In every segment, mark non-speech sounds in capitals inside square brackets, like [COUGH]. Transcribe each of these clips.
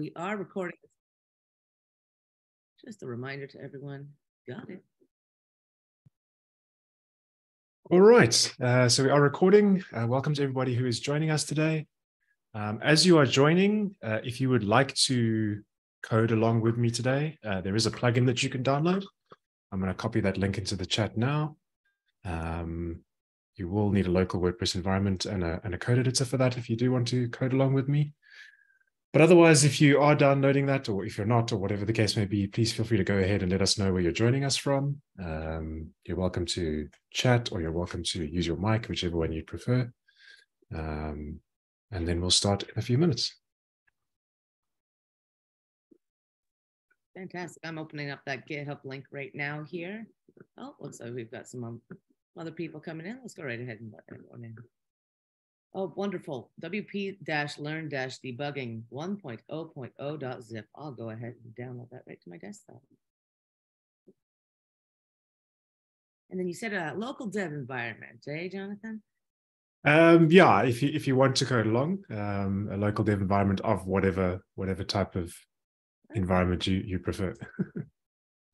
we are recording. Just a reminder to everyone. Got it. All right. Uh, so we are recording. Uh, welcome to everybody who is joining us today. Um, as you are joining, uh, if you would like to code along with me today, uh, there is a plugin that you can download. I'm going to copy that link into the chat now. Um, you will need a local WordPress environment and a, and a code editor for that if you do want to code along with me. But otherwise, if you are downloading that, or if you're not, or whatever the case may be, please feel free to go ahead and let us know where you're joining us from. Um, you're welcome to chat, or you're welcome to use your mic, whichever one you prefer. Um, and then we'll start in a few minutes. Fantastic. I'm opening up that GitHub link right now here. Oh, looks like we've got some um, other people coming in. Let's go right ahead and let everyone in. Oh, wonderful. WP-learn-debugging 1.0.0.zip. I'll go ahead and download that right to my desktop. And then you said a local dev environment, eh, Jonathan? Um, yeah, if you if you want to go along, um, a local dev environment of whatever whatever type of environment you you prefer. [LAUGHS]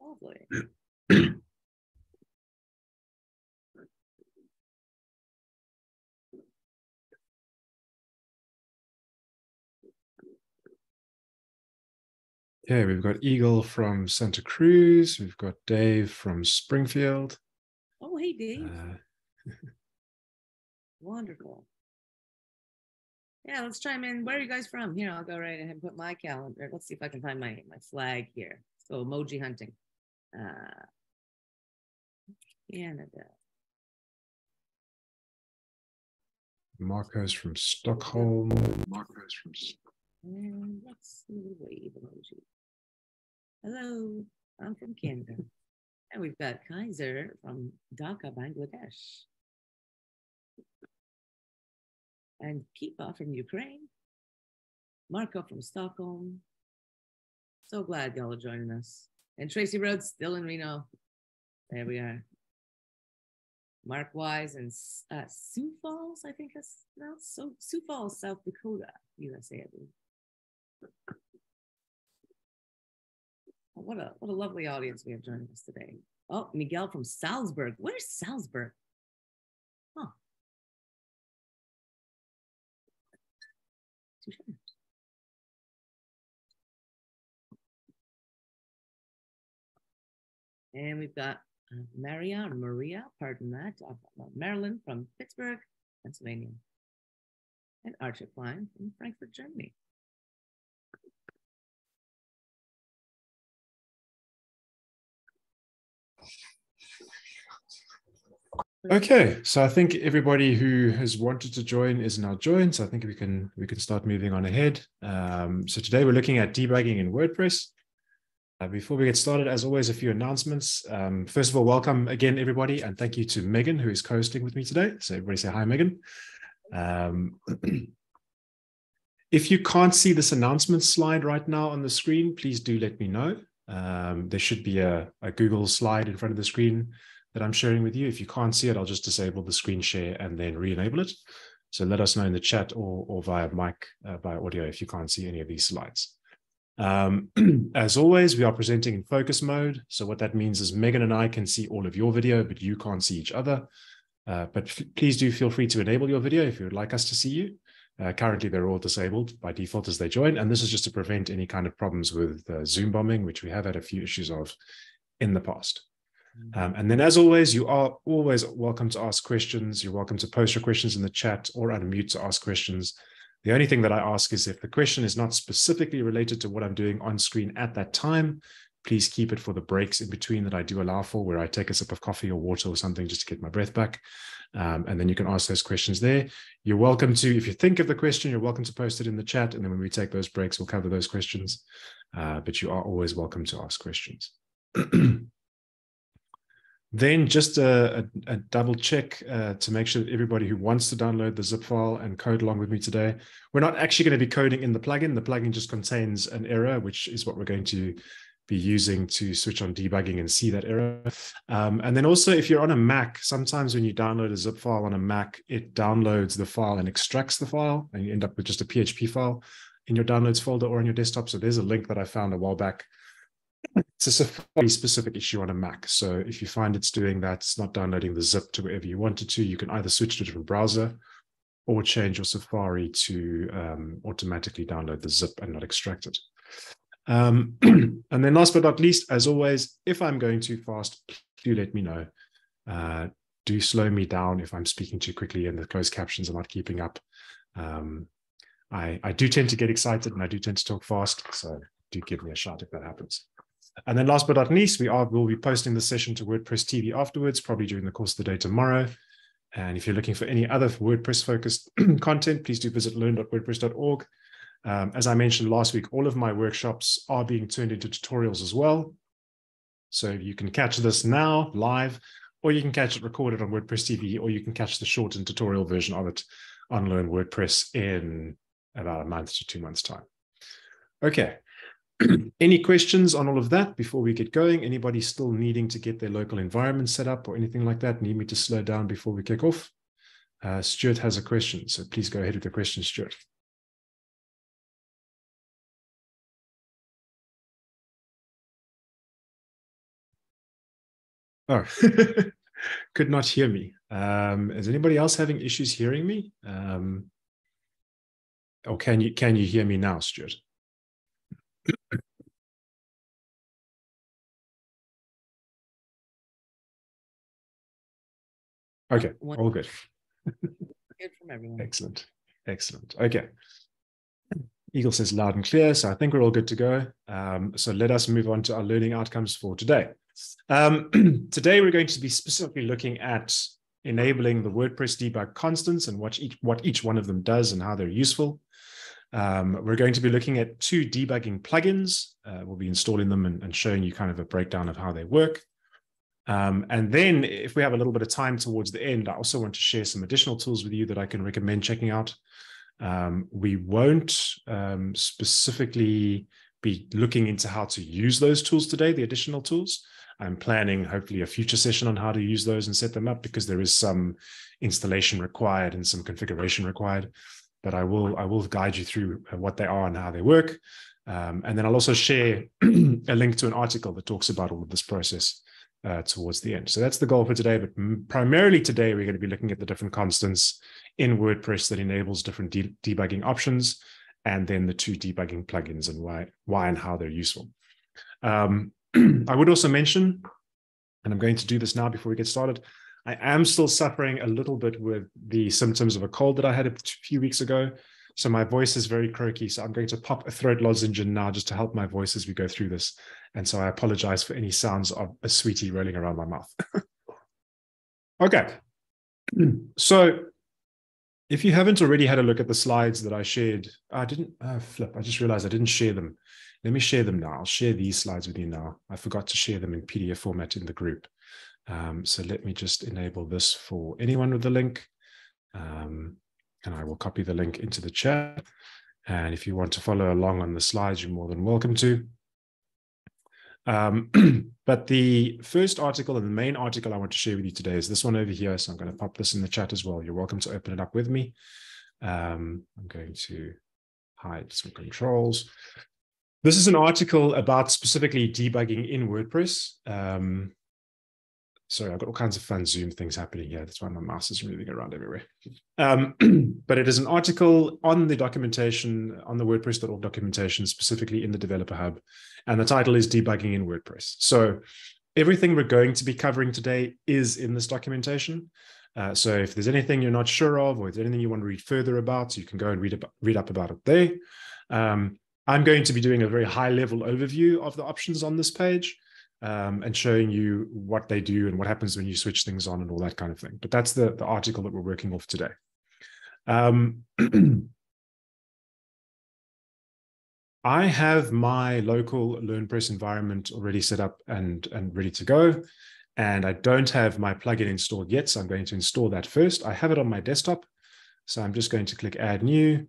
Lovely. [CLEARS THROAT] [CLEARS THROAT] Okay, we've got Eagle from Santa Cruz. We've got Dave from Springfield. Oh, hey, Dave. Uh, [LAUGHS] Wonderful. Yeah, let's chime in. Where are you guys from? Here, I'll go right ahead and put my calendar. Let's see if I can find my, my flag here. Let's emoji hunting. Uh, Canada. Marco's from Stockholm. Marco's from And let's see the wave emoji. Hello, I'm from Canada. and we've got Kaiser from Dhaka, Bangladesh. And Kipa from Ukraine. Marco from Stockholm. So glad y'all are joining us. And Tracy Rhodes still in Reno. There we are. Mark Wise and uh, Sioux Falls, I think that's no, so Sioux Falls, South Dakota, USA, I believe. What a what a lovely audience we have joining us today. Oh, Miguel from Salzburg. Where's Salzburg? Huh. And we've got uh, Maria, Maria, pardon that, uh, Marilyn from Pittsburgh, Pennsylvania, and Archer Klein from Frankfurt, Germany. Okay, so I think everybody who has wanted to join is now joined. So I think we can we can start moving on ahead. Um, so today we're looking at debugging in WordPress. Uh, before we get started, as always, a few announcements. Um, first of all, welcome again, everybody, and thank you to Megan, who is co-hosting with me today. So everybody say hi, Megan. Um, [CLEARS THROAT] if you can't see this announcement slide right now on the screen, please do let me know. Um, there should be a, a Google slide in front of the screen that I'm sharing with you. If you can't see it, I'll just disable the screen share and then re-enable it. So let us know in the chat or, or via mic, uh, via audio, if you can't see any of these slides. Um, [CLEARS THROAT] as always, we are presenting in focus mode. So what that means is Megan and I can see all of your video, but you can't see each other. Uh, but please do feel free to enable your video if you would like us to see you. Uh, currently, they're all disabled by default as they join. And this is just to prevent any kind of problems with uh, Zoom bombing, which we have had a few issues of in the past. Um, and then, as always, you are always welcome to ask questions. You're welcome to post your questions in the chat or unmute to ask questions. The only thing that I ask is if the question is not specifically related to what I'm doing on screen at that time, please keep it for the breaks in between that I do allow for, where I take a sip of coffee or water or something just to get my breath back. Um, and then you can ask those questions there. You're welcome to, if you think of the question, you're welcome to post it in the chat. And then when we take those breaks, we'll cover those questions. Uh, but you are always welcome to ask questions. [CLEARS THROAT] Then just a, a, a double check uh, to make sure that everybody who wants to download the zip file and code along with me today, we're not actually going to be coding in the plugin. The plugin just contains an error, which is what we're going to be using to switch on debugging and see that error. Um, and then also, if you're on a Mac, sometimes when you download a zip file on a Mac, it downloads the file and extracts the file, and you end up with just a PHP file. in your downloads folder or on your desktop. So there's a link that I found a while back. It's a Safari specific issue on a Mac. So if you find it's doing that, it's not downloading the zip to wherever you want it to, you can either switch to a different browser or change your Safari to um, automatically download the zip and not extract it. Um, [CLEARS THROAT] and then last but not least, as always, if I'm going too fast, do let me know. Uh, do slow me down if I'm speaking too quickly and the closed captions are not keeping up. Um, I, I do tend to get excited and I do tend to talk fast. So do give me a shout if that happens. And then last but not least, we are will be posting the session to WordPress TV afterwards, probably during the course of the day tomorrow. And if you're looking for any other WordPress focused [CLEARS THROAT] content, please do visit learn.wordpress.org. Um, as I mentioned last week, all of my workshops are being turned into tutorials as well. So you can catch this now live, or you can catch it recorded on WordPress TV, or you can catch the shortened tutorial version of it on Learn WordPress in about a month to two months' time. Okay. [CLEARS THROAT] Any questions on all of that before we get going? Anybody still needing to get their local environment set up or anything like that? Need me to slow down before we kick off? Uh, Stuart has a question, so please go ahead with the question, Stuart. Oh, [LAUGHS] could not hear me. Um, is anybody else having issues hearing me? Um, or can you can you hear me now, Stuart? [COUGHS] okay, all good. [LAUGHS] good from everyone. Excellent, excellent. Okay. Eagle says loud and clear, so I think we're all good to go. Um, so let us move on to our learning outcomes for today. Um, [CLEARS THROAT] today, we're going to be specifically looking at enabling the WordPress debug constants and what each, what each one of them does and how they're useful. Um, we're going to be looking at two debugging plugins. Uh, we'll be installing them and, and, showing you kind of a breakdown of how they work. Um, and then if we have a little bit of time towards the end, I also want to share some additional tools with you that I can recommend checking out. Um, we won't um, specifically be looking into how to use those tools today, the additional tools. I'm planning hopefully a future session on how to use those and set them up because there is some installation required and some configuration required. But I will I will guide you through uh, what they are and how they work. Um, and then I'll also share [CLEARS THROAT] a link to an article that talks about all of this process uh, towards the end. So that's the goal for today. But primarily today, we're going to be looking at the different constants in WordPress that enables different de debugging options, and then the two debugging plugins and why why and how they're useful. Um, [CLEARS THROAT] I would also mention, and I'm going to do this now before we get started, I am still suffering a little bit with the symptoms of a cold that I had a few weeks ago. So my voice is very croaky. So I'm going to pop a throat lozenge in now just to help my voice as we go through this. And so I apologize for any sounds of a sweetie rolling around my mouth. [LAUGHS] okay. [CLEARS THROAT] So if you haven't already had a look at the slides that I shared, I didn't uh, flip. I just realized I didn't share them. Let me share them now. I'll share these slides with you now. I forgot to share them in PDF format in the group. Um, so let me just enable this for anyone with the link. Um, and I will copy the link into the chat. And if you want to follow along on the slides, you're more than welcome to. Um, [CLEARS THROAT] but the first article and the main article I want to share with you today is this one over here. So I'm going to pop this in the chat as well. You're welcome to open it up with me. Um, I'm going to hide some controls. This is an article about specifically debugging in WordPress. Um, sorry, I've got all kinds of fun Zoom things happening here. That's why my mouse is moving around everywhere. Um, [CLEARS THROAT] but it is an article on the documentation, on the WordPress.org documentation, specifically in the Developer Hub. And the title is Debugging in WordPress. So everything we're going to be covering today is in this documentation. Uh, so if there's anything you're not sure of, or if there's anything you want to read further about, you can go and read, about, read up about it there. Um, I'm going to be doing a very high level overview of the options on this page um, and showing you what they do and what happens when you switch things on and all that kind of thing. But that's the, the article that we're working off today. Um, [CLEARS THROAT] I have my local LearnPress environment already set up and, and ready to go. And I don't have my plugin installed yet, so I'm going to install that first. I have it on my desktop. So I'm just going to click Add New.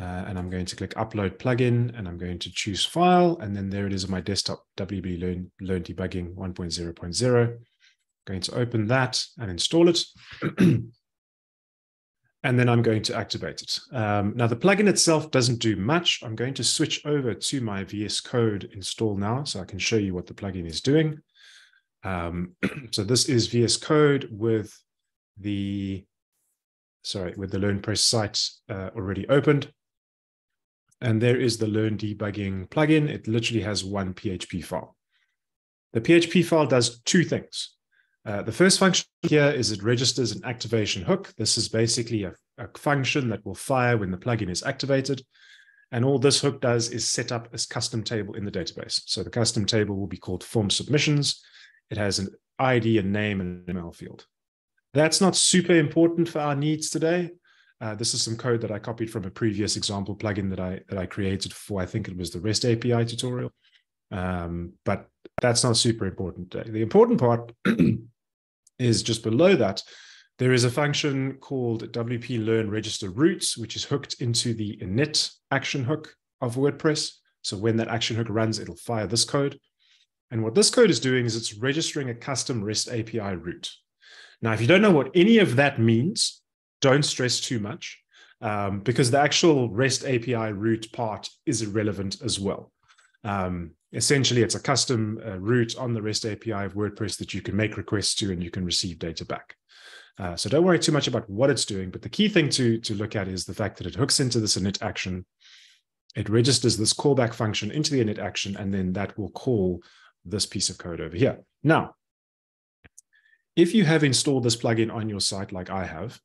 Uh, and I'm going to click upload plugin and I'm going to choose file. And then there it is on my desktop, WP Learn, Learn Debugging 1.0.0. Going to open that and install it. [CLEARS THROAT] and then I'm going to activate it. Um, now, the plugin itself doesn't do much. I'm going to switch over to my VS Code install now so I can show you what the plugin is doing. Um, [CLEARS THROAT] so this is VS Code with the, sorry, with the LearnPress site uh, already opened. And there is the Learn Debugging plugin. It literally has one PHP file. The PHP file does two things. Uh, the first function here is it registers an activation hook. This is basically a, a, function that will fire when the plugin is activated. And all this hook does is set up a custom table in the database. So the custom table will be called form submissions. It has an ID, a name, and an email field. That's not super important for our needs today. Uh, this is some code that I copied from a previous example plugin that I that I created for I think it was the REST API tutorial. Um, but that's not super important. The important part [CLEARS THROAT] is just below that. There is a function called WP Learn Register Routes, which is hooked into the init action hook of WordPress. So when that action hook runs, it'll fire this code. And what this code is doing is it's registering a custom REST API route. Now, if you don't know what any of that means, don't stress too much um, because the actual REST API route part is irrelevant as well. Um, essentially, it's a custom uh, route on the REST API of WordPress that you can make requests to and you can receive data back. Uh, so don't worry too much about what it's doing, but the key thing to, to look at is the fact that it hooks into this init action. It registers this callback function into the init action, and then that will call this piece of code over here. Now, if you have installed this plugin on your site like I have,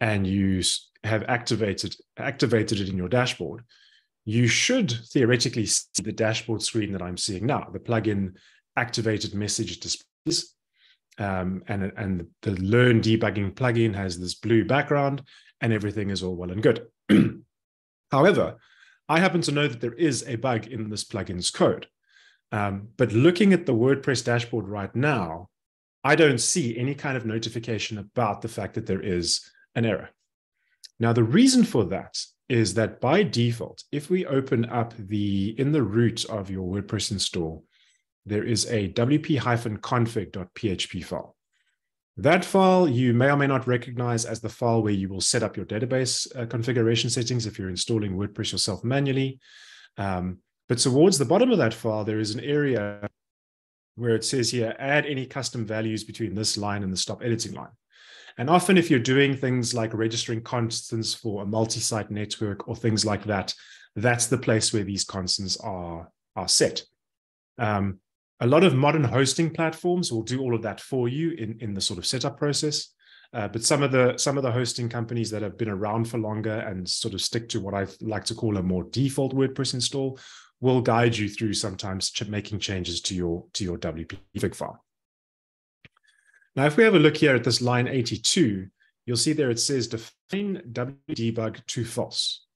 and you have activated activated it in your dashboard, you should theoretically see the dashboard screen that I'm seeing now. The plugin activated message displays, um, and, and the Learn debugging plugin has this blue background, and everything is all well and good. [CLEARS THROAT] However, I happen to know that there is a bug in this plugin's code. Um, but looking at the WordPress dashboard right now, I don't see any kind of notification about the fact that there is an error. Now, the reason for that is that by default, if we open up the in the root of your WordPress install, there is a wp-config.php file. That file you may or may not recognize as the file where you will set up your database uh, configuration settings if you're installing WordPress yourself manually. Um, but towards the bottom of that file, there is an area where it says here, add any custom values between this line and the stop editing line. And often, if you're doing things like registering constants for a multi site network or things like that, that's the place where these constants are, are set. Um, a lot of modern hosting platforms will do all of that for you in, in the sort of setup process. Uh, but some of the some of the hosting companies that have been around for longer and sort of stick to what I like to call a more default WordPress install will guide you through sometimes ch- making changes to your to your WP config file. Now, if we have a look here at this line 82, you'll see there it says define wdebug to false.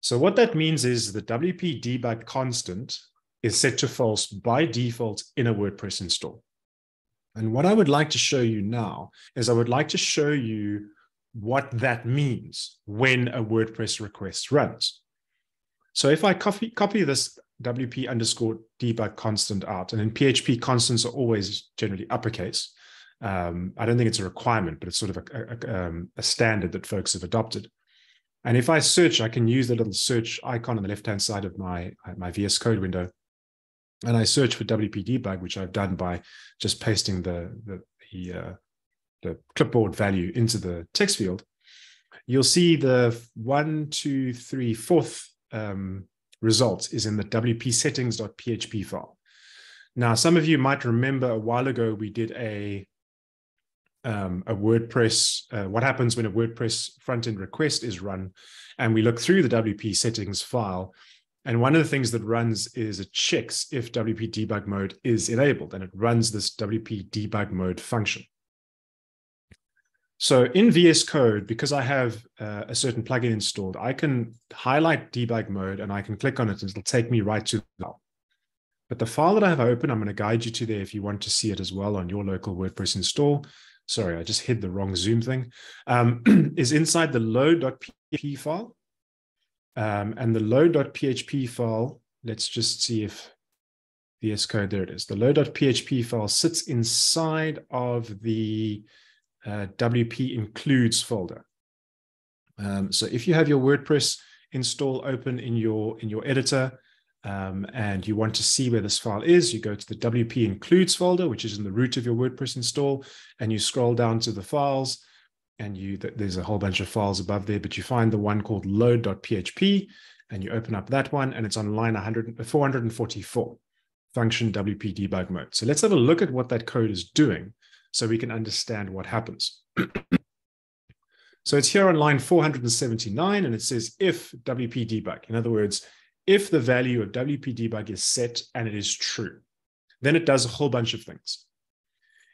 So what that means is the WP debug constant is set to false by default in a WordPress install. And what I would like to show you now is I would like to show you what that means when a WordPress request runs. So if I copy, copy this WP underscore debug constant out, and in PHP, constants are always generally uppercase. Um, I don't think it's a requirement, but it's sort of a, a, um, a, standard that folks have adopted. And if I search, I can use the little search icon on the left-hand side of my, my VS Code window. And I search for WP debug, which I've done by just pasting the, the, the, uh, the clipboard value into the text field. You'll see the one, two, three, fourth um, result is in the WP settings.php file. Now, some of you might remember a while ago we did a um, a WordPress, uh, what happens when a WordPress front end request is run. And we look through the WP settings file. And one of the things that runs is it checks if WP debug mode is enabled and it runs this WP debug mode function. So in VS Code, because I have uh, a certain plugin installed, I can highlight debug mode and I can click on it and it'll take me right to the file. But the file that I have open, I'm going to guide you to there if you want to see it as well on your local WordPress install sorry, I just hid the wrong Zoom thing, um, [CLEARS THROAT] is inside the load.php file. Um, and the load.php file, let's just see if VS Code, there it is. The load.php file sits inside of the uh, WP includes folder. Um, so if you have your WordPress install open in your in your editor um, and you want to see where this file is, you go to the WP includes folder, which is in the root of your WordPress install, and you scroll down to the files and you there's a whole bunch of files above there, but you find the one called load.php and you open up that one and it's on line 100, 444 function WP debug mode. So let's have a look at what that code is doing so we can understand what happens. [CLEARS THROAT] so it's here on line 479 and it says if WP debug. In other words, if the value of WP debug is set and it is true, then it does a whole bunch of things.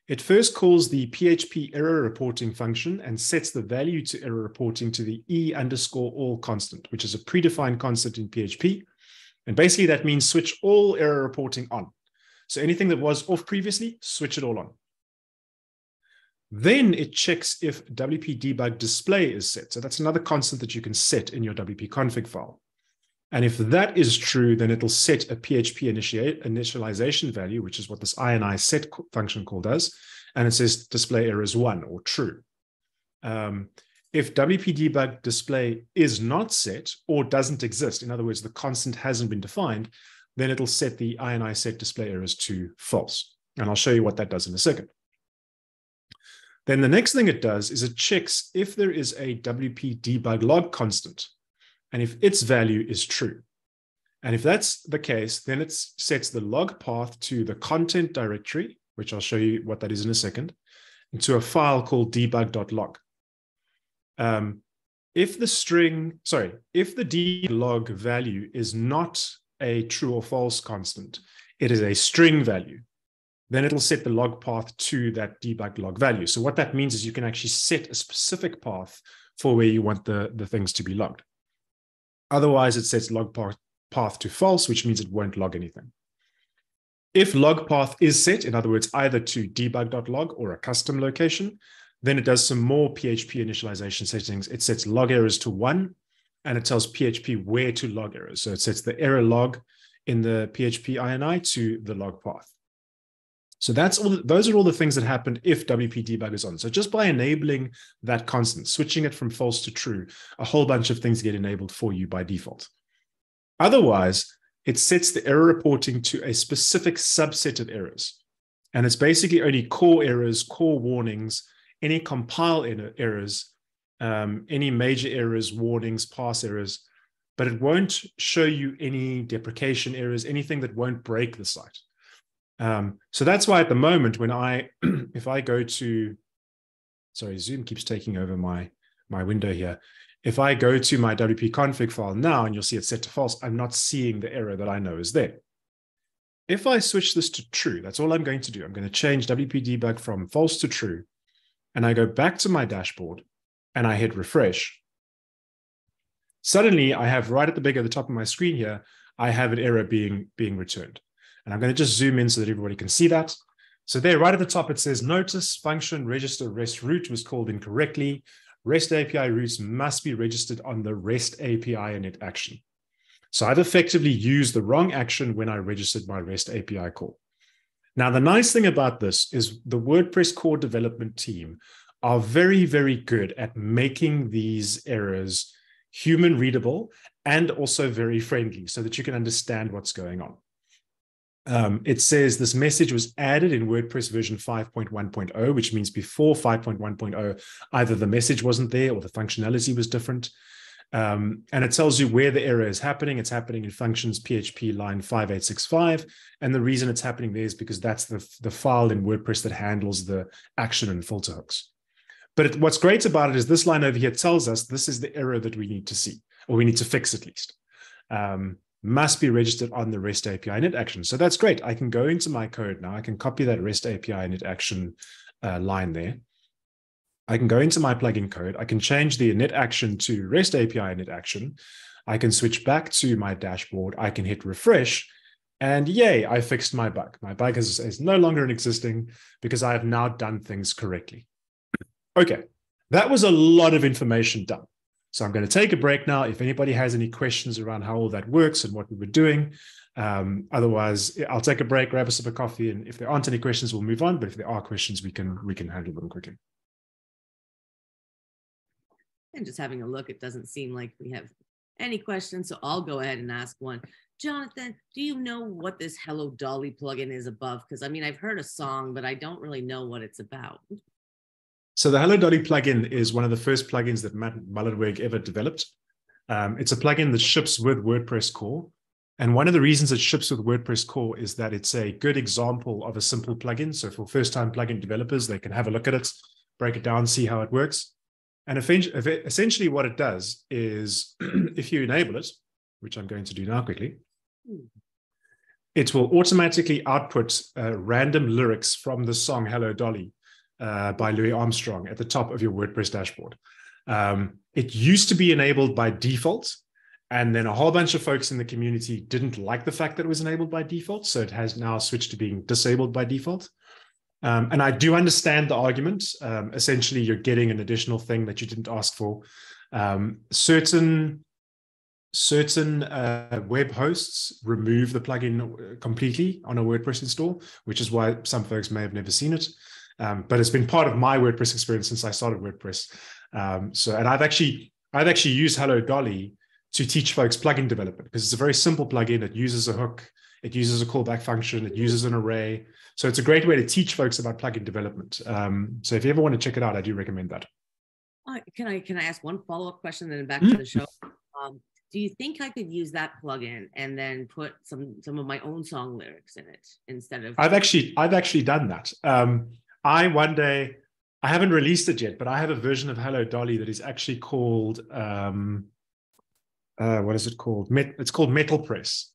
It first calls the PHP error reporting function and sets the value to error reporting to the e underscore all constant, which is a predefined constant in PHP. And basically that means switch all error reporting on. So anything that was off previously, switch it all on. Then it checks if WP debug display is set. So that's another constant that you can set in your WP config file. And if that is true, then it'll set a PHP initiate, initialization value, which is what this ini set function call does. And it says display errors one or true. Um, if WP debug display is not set or doesn't exist, in other words, the constant hasn't been defined, then it'll set the ini set display errors to false. And I'll show you what that does in a second. Then the next thing it does is it checks if there is a WP debug log constant and if its value is true. And if that's the case, then it sets the log path to the content directory, which I'll show you what that is in a second, into a file called debug.log. Um, if the string, sorry, if the dlog value is not a true or false constant, it is a string value, then it'll set the log path to that debug log value. So what that means is you can actually set a specific path for where you want the, the things to be logged. Otherwise, it sets log path, to false, which means it won't log anything. If log path is set, in other words, either to debug.log or a custom location, then it does some more PHP initialization settings. It sets log errors to one, and it tells PHP where to log errors. So it sets the error log in the PHP INI to the log path. So that's all. Those are all the things that happen if WP debug is on. So just by enabling that constant, switching it from false to true, a whole bunch of things get enabled for you by default. Otherwise, it sets the error reporting to a specific subset of errors. And it's basically only core errors, core warnings, any compile errors, um, any major errors, warnings, parse errors, but it won't show you any deprecation errors, anything that won't break the site. Um, so that's why at the moment, when I, [CLEARS THROAT] if I go to, sorry, Zoom keeps taking over my, my window here. If I go to my WP config file now, and you'll see it's set to false, I'm not seeing the error that I know is there. If I switch this to true, that's all I'm going to do. I'm going to change WP debug from false to true, and I go back to my dashboard and I hit refresh. Suddenly, I have right at the big at the top of my screen here, I have an error being, being returned. And I'm going to just zoom in so that everybody can see that. So there, right at the top, it says notice function register REST route was called incorrectly. REST API routes must be registered on the REST API init action. So I've effectively used the wrong action when I registered my REST API call. Now, the nice thing about this is the WordPress core development team are very, very good at making these errors human readable and also very friendly so that you can understand what's going on um, it says this message was added in WordPress version 5.1.0, which means before 5.1.0, either the message wasn't there or the functionality was different. Um, and it tells you where the error is happening. It's happening in functions PHP line 5865. And the reason it's happening there is because that's the, the file in WordPress that handles the action and filter hooks. But it, what's great about it is this line over here tells us this is the error that we need to see, or we need to fix at least. Um, must be registered on the REST API init action. So that's great. I can go into my code now. I can copy that REST API init action uh, line there. I can go into my plugin code. I can change the init action to REST API init action. I can switch back to my dashboard. I can hit refresh. And yay, I fixed my bug. My bug is, is no longer in existing because I have now done things correctly. Okay, that was a lot of information done. So I'm going to take a break now. If anybody has any questions around how all that works and what we were doing, um, otherwise I'll take a break, grab a sip of coffee, and if there aren't any questions, we'll move on. But if there are questions, we can we can handle them quickly. And just having a look, it doesn't seem like we have any questions. So I'll go ahead and ask one. Jonathan, do you know what this Hello Dolly plugin is above? Because I mean, I've heard a song, but I don't really know what it's about. So the Hello Dolly plugin is one of the first plugins that Matt Mullenweg ever developed. Um, it's a plugin that ships with WordPress core. And one of the reasons it ships with WordPress core is that it's a good example of a simple plugin. So for first-time plugin developers, they can have a look at it, break it down, see how it works. And essentially what it does is [CLEARS THROAT] if you enable it, which I'm going to do now quickly, it will automatically output uh, random lyrics from the song Hello Dolly uh, by Louis Armstrong at the top of your WordPress dashboard. Um, it used to be enabled by default, and then a whole bunch of folks in the community didn't like the fact that it was enabled by default. So it has now switched to being disabled by default. Um, and I do understand the argument. Um, essentially, you're getting an additional thing that you didn't ask for. Um, certain certain uh, web hosts remove the plugin completely on a WordPress install, which is why some folks may have never seen it. Um, but it's been part of my WordPress experience since I started WordPress. Um, so, and I've actually I've actually used Hello Dolly to teach folks plugin development because it's a very simple plugin. It uses a hook, it uses a callback function, it uses an array. So it's a great way to teach folks about plugin development. Um, so if you ever want to check it out, I do recommend that. Uh, can I can I ask one follow up question, then back to the show? Um, do you think I could use that plugin and then put some some of my own song lyrics in it instead of? I've actually I've actually done that. Um, I one day, I haven't released it yet, but I have a version of Hello Dolly that is actually called, um, uh, what is it called? Met, it's called Metal Press,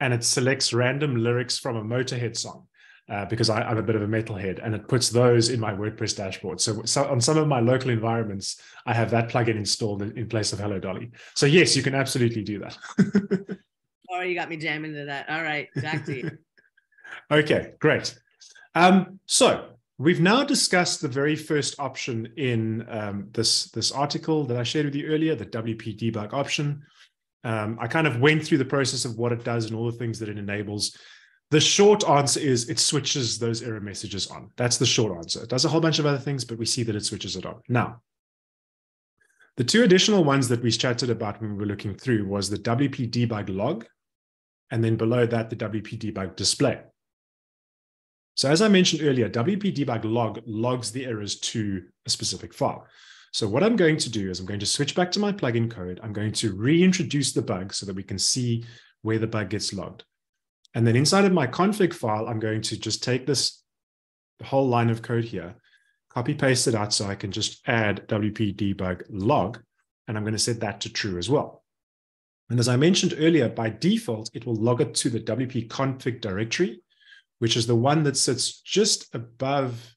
and it selects random lyrics from a Motorhead song. Uh, because I, am a bit of a metalhead, and it puts those in my WordPress dashboard. So, so, on some of my local environments, I have that plugin installed in, place of Hello Dolly. So yes, you can absolutely do that. [LAUGHS] oh, you got me jamming to that. All right, back to you. [LAUGHS] okay, great. Um, so We've now discussed the very first option in um, this, this article that I shared with you earlier, the WP debug option. Um, I kind of went through the process of what it does and all the things that it enables. The short answer is it switches those error messages on. That's the short answer. It does a whole bunch of other things, but we see that it switches it on. Now, the two additional ones that we chatted about when we were looking through was the WP debug log, and then below that, the WP debug display. So as I mentioned earlier, WP debug log logs the errors to a specific file. So what I'm going to do is I'm going to switch back to my plugin code. I'm going to reintroduce the bug so that we can see where the bug gets logged. And then inside of my config file, I'm going to just take this whole line of code here, copy paste it out so I can just add WP debug log, and I'm going to set that to true as well. And as I mentioned earlier, by default, it will log it to the WP config directory which is the one that sits just above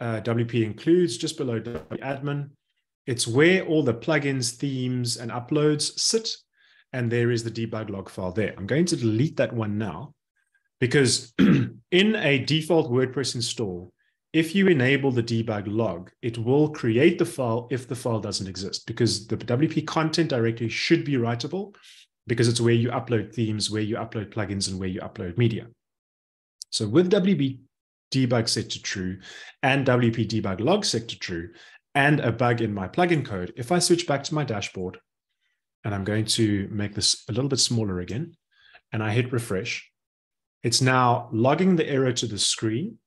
uh, WP includes, just below WP admin. It's where all the plugins, themes, and uploads sit. And there is the debug log file there. I'm going to delete that one now because [CLEARS THROAT] in a default WordPress install, if you enable the debug log, it will create the file if the file doesn't exist because the WP content directory should be writable because it's where you upload themes, where you upload plugins, and where you upload media. So with WP debug set to true and WP debug log set to true and a bug in my plugin code, if I switch back to my dashboard and I'm going to make this a little bit smaller again, and I hit refresh, it's now logging the error to the screen.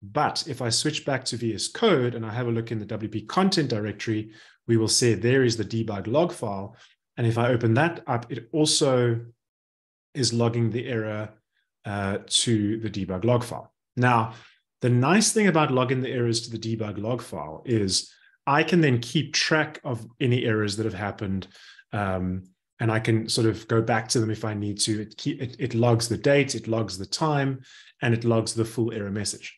But if I switch back to VS Code and I have a look in the WP content directory, we will see there is the debug log file. And if I open that up, it also is logging the error uh, to the debug log file. Now, the nice thing about logging the errors to the debug log file is I can then keep track of any errors that have happened. Um, and I can sort of go back to them if I need to. It, keep, it, it logs the date, it logs the time, and it logs the full error message.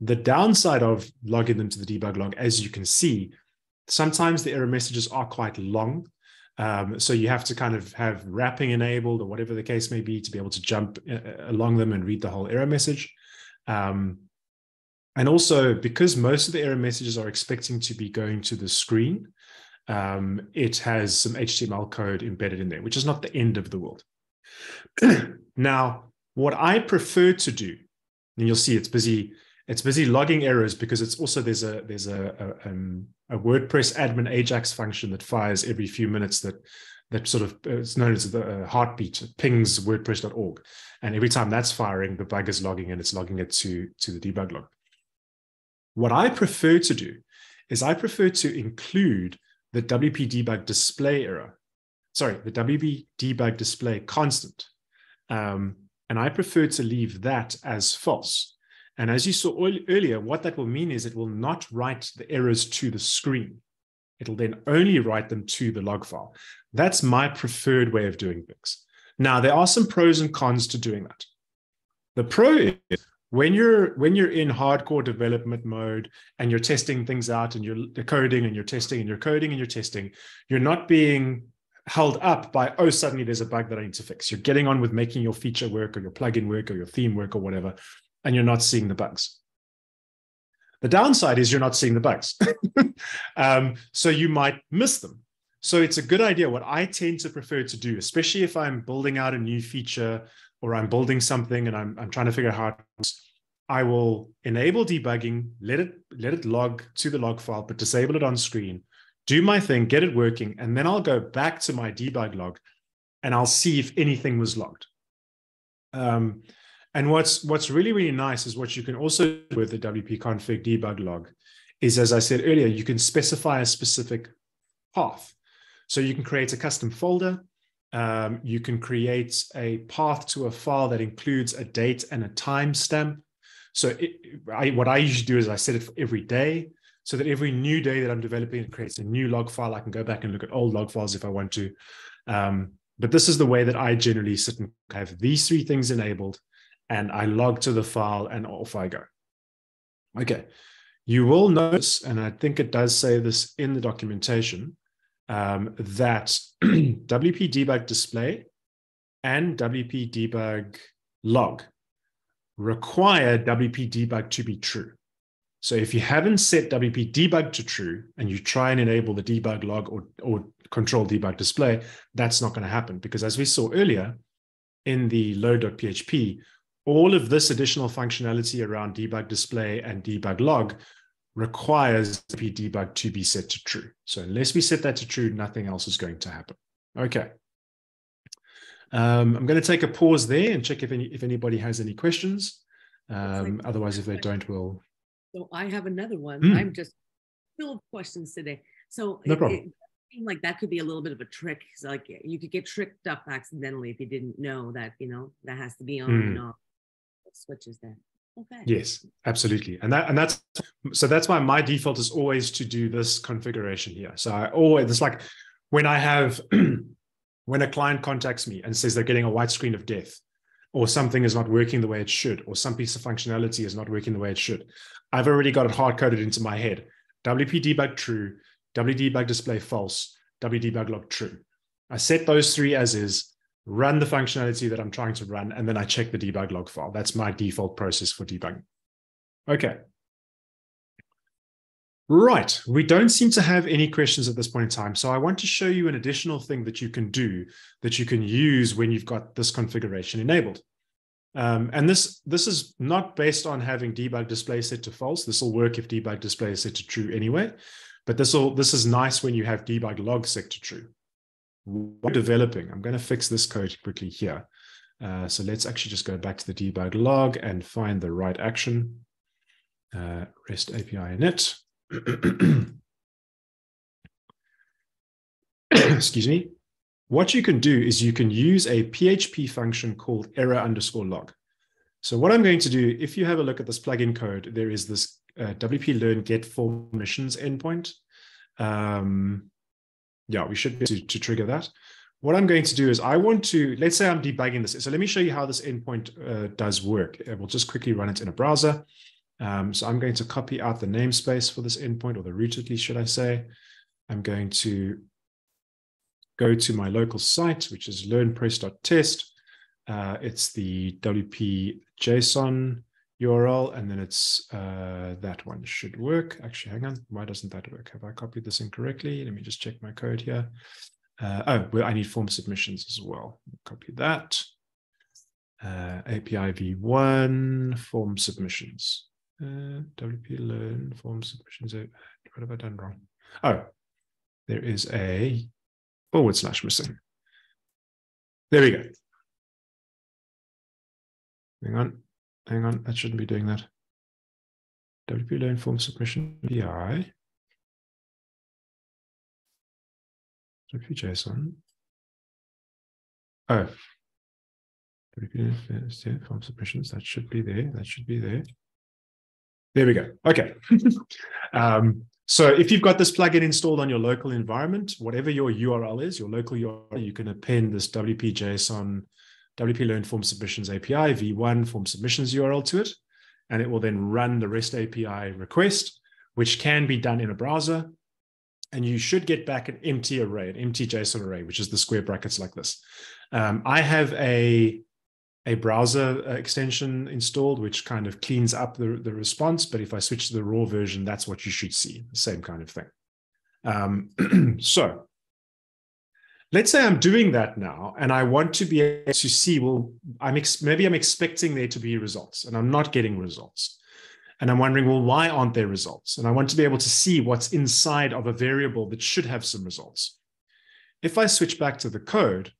The downside of logging them to the debug log, as you can see, sometimes the error messages are quite long. Um, so you have to kind of have wrapping enabled or whatever the case may be to be able to jump uh, uh, along them and read the whole error message. Um, and also because most of the error messages are expecting to be going to the screen, um, it has some HTML code embedded in there, which is not the end of the world. [CLEARS THROAT] now, what I prefer to do, and you'll see it's busy, it's busy logging errors because it's also there's a there's a, a, um, a WordPress admin Ajax function that fires every few minutes that that sort of uh, it's known as the uh, heartbeat it pings wordpress.org and every time that's firing the bug is logging and it's logging it to to the debug log. What i prefer to do is i prefer to include the wp debug display error. Sorry the wp debug display constant. Um, and i prefer to leave that as false and as you saw earlier, what that will mean is it will not write the errors to the screen. It'll then only write them to the log file. That's my preferred way of doing things. Now, there are some pros and cons to doing that. The pro is when you're when you're in hardcore development mode and you're testing things out and you're coding and you're testing and you're coding and you're testing, you're not being held up by oh suddenly there's a bug that I need to fix. You're getting on with making your feature work or your plugin work or your theme work or whatever and you're not seeing the bugs. The downside is you're not seeing the bugs. [LAUGHS] um, so you might miss them. So it's a good idea. What I tend to prefer to do, especially if I'm building out a new feature or I'm building something and I'm, I'm trying to figure out how it works, I will enable debugging, let it let it log to the log file, but disable it on screen, do my thing, get it working, and then I'll go back to my debug log and I'll see if anything was logged. Um, and what's what's really really nice is what you can also do with the WP config debug log is as I said earlier, you can specify a specific path. So you can create a custom folder. Um, you can create a path to a file that includes a date and a timestamp. So it, I, what I usually do is I set it for every day so that every new day that I'm developing, it creates a new log file. I can go back and look at old log files if I want to. Um, but this is the way that I generally sit and have these three things enabled and I log to the file and off I go. Okay, you will notice, and I think it does say this in the documentation, um, that [CLEARS THROAT] WP debug display and WP debug log require WP debug to be true. So if you haven't set WP debug to true and you try and enable the debug log or, or control debug display, that's not going to happen because as we saw earlier in the load.php, all of this additional functionality around debug display and debug log requires the debug to be set to true. So unless we set that to true, nothing else is going to happen. Okay. Um, I'm going to take a pause there and check if any if anybody has any questions. Um, like otherwise, if they don't, we'll. So I have another one. Mm. I'm just full of questions today. So no problem. It, like that could be a little bit of a trick. Like you could get tricked up accidentally if you didn't know that you know that has to be on mm. and off switches then. Okay. Yes, absolutely. And that and that's so that's why my default is always to do this configuration here. So I always it's like when I have [CLEARS THROAT] when a client contacts me and says they're getting a white screen of death, or something is not working the way it should, or some piece of functionality is not working the way it should. I've already got it hard coded into my head. WP debug true, WDebug display false, WDebug log true. I set those three as is, run the functionality that I'm trying to run, and then I check the debug log file. That's my default process for debugging. Okay. Right, we don't seem to have any questions at this point in time. So I want to show you an additional thing that you can do that you can use when you've got this configuration enabled. Um, and this, this is not based on having debug display set to false. This will work if debug display is set to true anyway. But this, will, this is nice when you have debug log set to true developing. I'm going to fix this code quickly here. Uh, so let's actually just go back to the debug log and find the right action. Uh, REST API init. [COUGHS] Excuse me. What you can do is you can use a PHP function called error underscore log. So what I'm going to do, if you have a look at this plugin code, there is this uh, WP learn get form submissions endpoint. Um, yeah, we should be to, to trigger that. What I'm going to do is I want to, let's say I'm debugging this. So let me show you how this endpoint uh, does work. We'll just quickly run it in a browser. Um, so I'm going to copy out the namespace for this endpoint, or the route at least, should I say. I'm going to go to my local site, which is learnpress.test. Uh, it's the WP JSON URL, and then it's uh, that one should work. Actually, hang on, why doesn't that work? Have I copied this incorrectly? Let me just check my code here. Uh, oh, well, I need form submissions as well. Copy that. Uh, API v1 form submissions. Uh, WP learn form submissions. Uh, what have I done wrong? Oh, there is a forward slash missing. There we go. Hang on, hang on, that shouldn't be doing that. WP Learn form submission PI. WP JSON. Oh, WP form submissions, that should be there, that should be there. There we go. Okay. [LAUGHS] um, so if you've got this plugin installed on your local environment, whatever your URL is, your local URL, you can append this WP JSON, WP Learn Form Submissions API v1 form submissions URL to it, and it will then run the REST API request, which can be done in a browser. And you should get back an empty array, an empty JSON array, which is the square brackets like this. Um, I have a a browser uh, extension installed, which kind of cleans up the, the response. But if I switch to the raw version, that's what you should see, the same kind of thing. Um, [CLEARS THROAT] so let's say I'm doing that now, and I want to be able to see, well, I'm maybe I'm expecting there to be results, and I'm not getting results. And I'm wondering, well, why aren't there results? And I want to be able to see what's inside of a variable that should have some results. If I switch back to the code,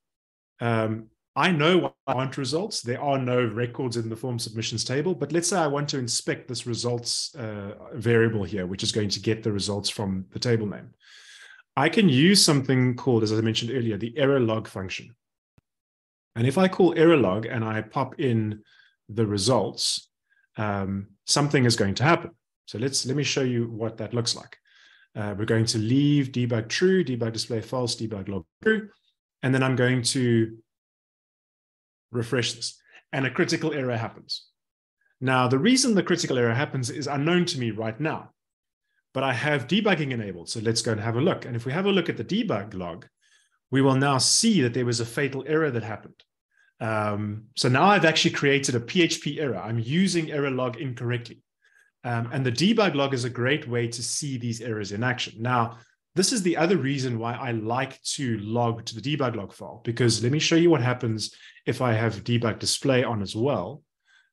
um, I know why want results. There are no records in the form submissions table, but let's say I want to inspect this results uh, variable here, which is going to get the results from the table name. I can use something called, as I mentioned earlier, the error log function. And if I call error log and I pop in the results, um, something is going to happen. So let's let me show you what that looks like. Uh, we're going to leave debug true, debug display false, debug log true, and then I'm going to refresh this, and a critical error happens. Now, the reason the critical error happens is unknown to me right now, but I have debugging enabled. So let's go and have a look. And if we have a look at the debug log, we will now see that there was a fatal error that happened. Um, so now I've actually created a PHP error. I'm using error log incorrectly. Um, and the debug log is a great way to see these errors in action. Now, this is the other reason why I like to log to the debug log file, because let me show you what happens if I have debug display on as well.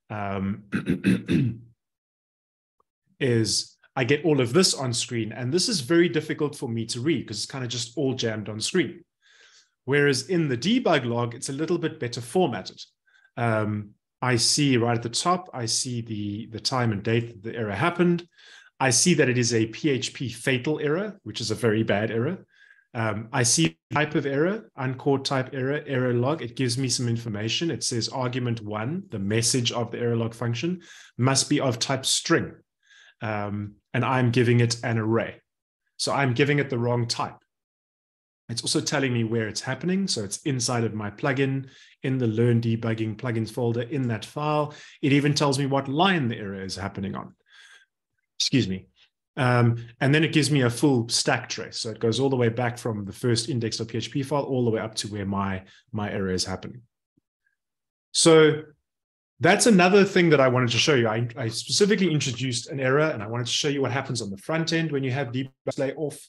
Um, [CLEARS THROAT] is I get all of this on screen, and this is very difficult for me to read because it's kind of just all jammed on screen. Whereas in the debug log, it's a little bit better formatted. Um, I see right at the top, I see the, the time and date that the error happened. I see that it is a PHP fatal error, which is a very bad error. Um, I see type of error, uncaught type error, error log. It gives me some information. It says argument one, the message of the error log function, must be of type string. Um, and I'm giving it an array. So I'm giving it the wrong type. It's also telling me where it's happening. So it's inside of my plugin in the learn debugging plugins folder in that file. It even tells me what line the error is happening on excuse me. Um, and then it gives me a full stack trace. So it goes all the way back from the first index.php file all the way up to where my, my error is happening. So that's another thing that I wanted to show you. I, I specifically introduced an error and I wanted to show you what happens on the front end when you have debug off,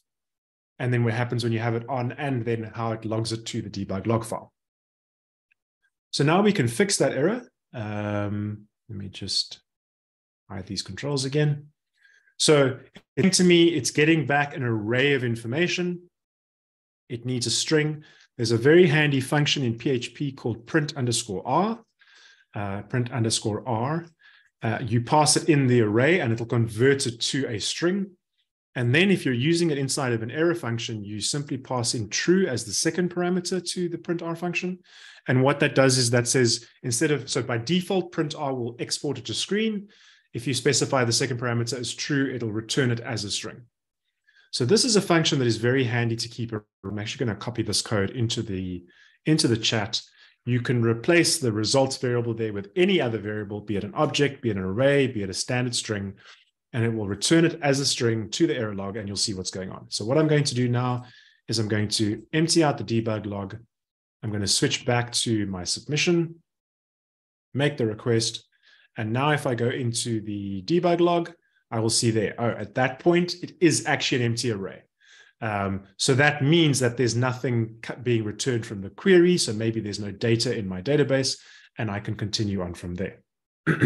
and then what happens when you have it on, and then how it logs it to the debug log file. So now we can fix that error. Um, let me just hide these controls again. So to me, it's getting back an array of information. It needs a string. There's a very handy function in PHP called print underscore r, uh, print underscore r. Uh, you pass it in the array and it'll convert it to a string. And then if you're using it inside of an error function, you simply pass in true as the second parameter to the print r function. And what that does is that says instead of, so by default, print r will export it to screen. If you specify the second parameter as true, it'll return it as a string. So this is a function that is very handy to keep. I'm actually going to copy this code into the, into the chat. You can replace the results variable there with any other variable, be it an object, be it an array, be it a standard string, and it will return it as a string to the error log, and you'll see what's going on. So what I'm going to do now is I'm going to empty out the debug log. I'm going to switch back to my submission, make the request, and now if I go into the debug log, I will see there, oh, at that point, it is actually an empty array. Um, so that means that there's nothing being returned from the query. So maybe there's no data in my database and I can continue on from there. [CLEARS THROAT]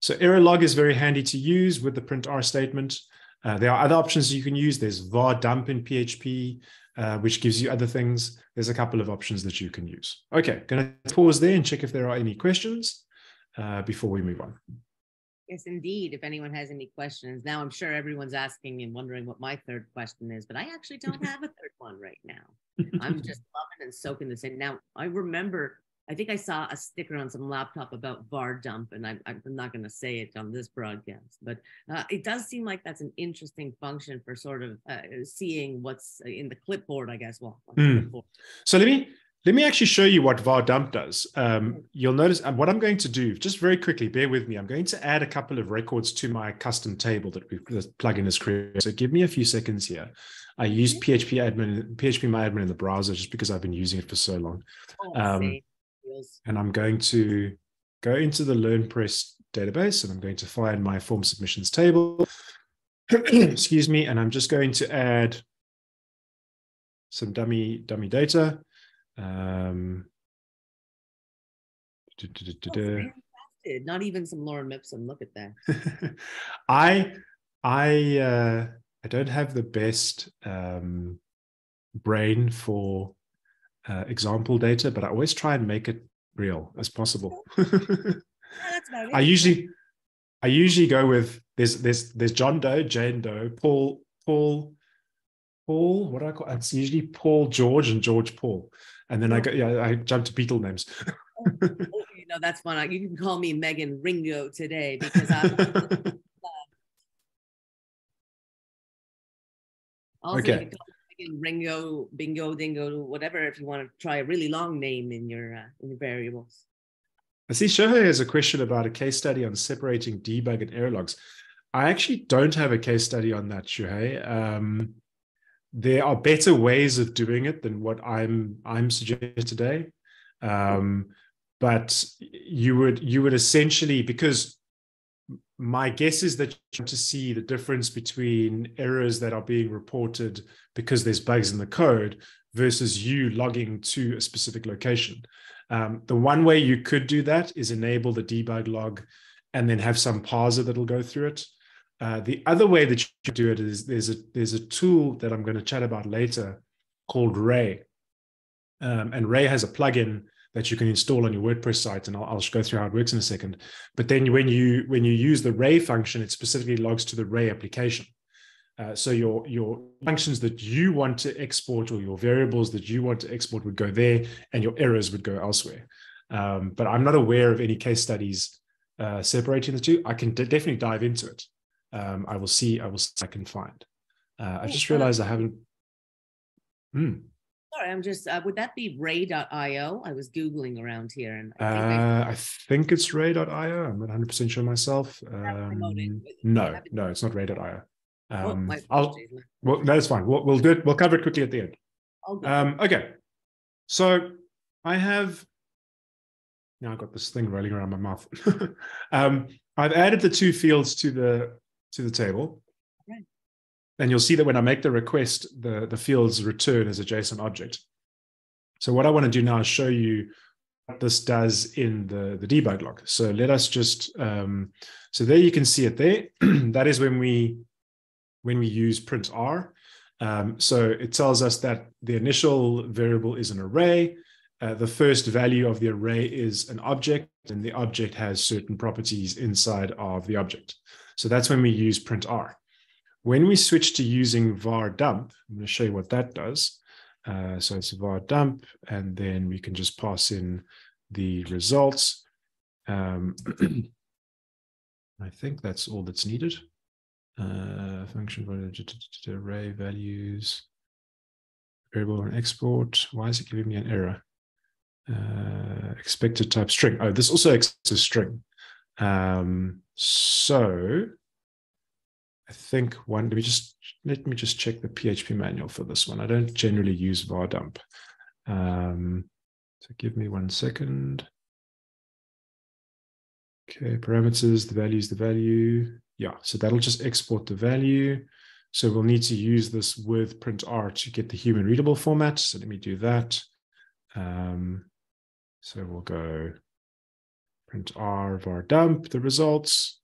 so error log is very handy to use with the print R statement. Uh, there are other options you can use. There's var dump in PHP, uh, which gives you other things. There's a couple of options that you can use. Okay, going to pause there and check if there are any questions uh, before we move on. Yes, indeed. If anyone has any questions, now I'm sure everyone's asking and wondering what my third question is, but I actually don't have a third one right now. I'm just [LAUGHS] loving and soaking this in. Now, I remember I think I saw a sticker on some laptop about var dump, and I'm, I'm not going to say it on this broadcast, but uh, it does seem like that's an interesting function for sort of uh, seeing what's in the clipboard, I guess. Well, mm. so let me let me actually show you what var dump does. Um, you'll notice uh, what I'm going to do, just very quickly, bear with me. I'm going to add a couple of records to my custom table that we this plugin has created. So give me a few seconds here. I use PHP admin, PHP my admin in the browser just because I've been using it for so long. Oh, um, and I'm going to go into the LearnPress database and I'm going to find my form submissions table. [CLEARS THROAT] Excuse me. And I'm just going to add some dummy, dummy data. Um, not even some Lorem Ipsum. Look at that. [LAUGHS] I, I, uh, I don't have the best um, brain for uh, example data, but I always try and make it real as possible. [LAUGHS] I usually I usually go with there's there's there's John Doe, Jane Doe, Paul, Paul, Paul, what do I call it's usually Paul George and George Paul. And then I go, yeah, I jump to Beatle names. oh, you know, that's fun. You can call me Megan Ringo today because I'm [LAUGHS] also okay. Ringo, Bingo, Dingo, whatever. If you want to try a really long name in your uh, in your variables. I see Shohei has a question about a case study on separating debug and error logs. I actually don't have a case study on that, Shohei. Um, there are better ways of doing it than what I'm I'm suggesting today. Um, but you would you would essentially because my guess is that you want to see the difference between errors that are being reported because there's bugs in the code versus you logging to a specific location. Um, the one way you could do that is enable the debug log and then have some parser that'll go through it. Uh, the other way that you do it is there's a there's a tool that I'm going to chat about later called Ray, um, and Ray has a plugin that you can install on your WordPress site, and I'll, I'll, go through how it works in a second. But then when you when you use the Ray function, it specifically logs to the Ray application. Uh, so your your functions that you want to export or your variables that you want to export would go there, and your errors would go elsewhere. Um, but I'm not aware of any case studies uh, separating the two. I can d- definitely dive into it. Um, I will see. I will. See I can find. Uh, I just realized I haven't. Hmm. Sorry, I'm just, uh, would that be ray.io? I was Googling around here. and I think, uh, I think it's ray.io. I'm not 100% sure myself. Um, no, no, it's not ray.io. Oh, um, oh, I'll, well, no, it's fine. We'll, we'll do it. We'll cover it quickly at the end. Um, okay. So I have, now I've got this thing rolling around my mouth. [LAUGHS] um, I've added the two fields to the, to the table. And you'll see that when I make the request, the, the fields return as a JSON object. So what I want to do now is show you what this does in the, the debug log. So let us just, um, so there you can see it there. [CLEARS THROAT] that is when we, when we use print R. Um, so it tells us that the initial variable is an array. Uh, the first value of the array is an object, and the object has certain properties inside of the object. So that's when we use print R. When we switch to using var dump, I'm going to show you what that does. Uh, so it's var dump, and then we can just pass in the results. Um, [CLEARS THROAT] I think that's all that's needed. Uh, function array values, variable and export. Why is it giving me an error? Uh, expected type string. Oh, this also accepts a string. Um, so I think one, let me just let me just check the PHP manual for this one. I don't generally use var dump. Um, so give me one second. Okay, parameters, the value is the value. Yeah, so that'll just export the value. So we'll need to use this with print R to get the human readable format. So let me do that. Um, so we'll go print R var dump the results.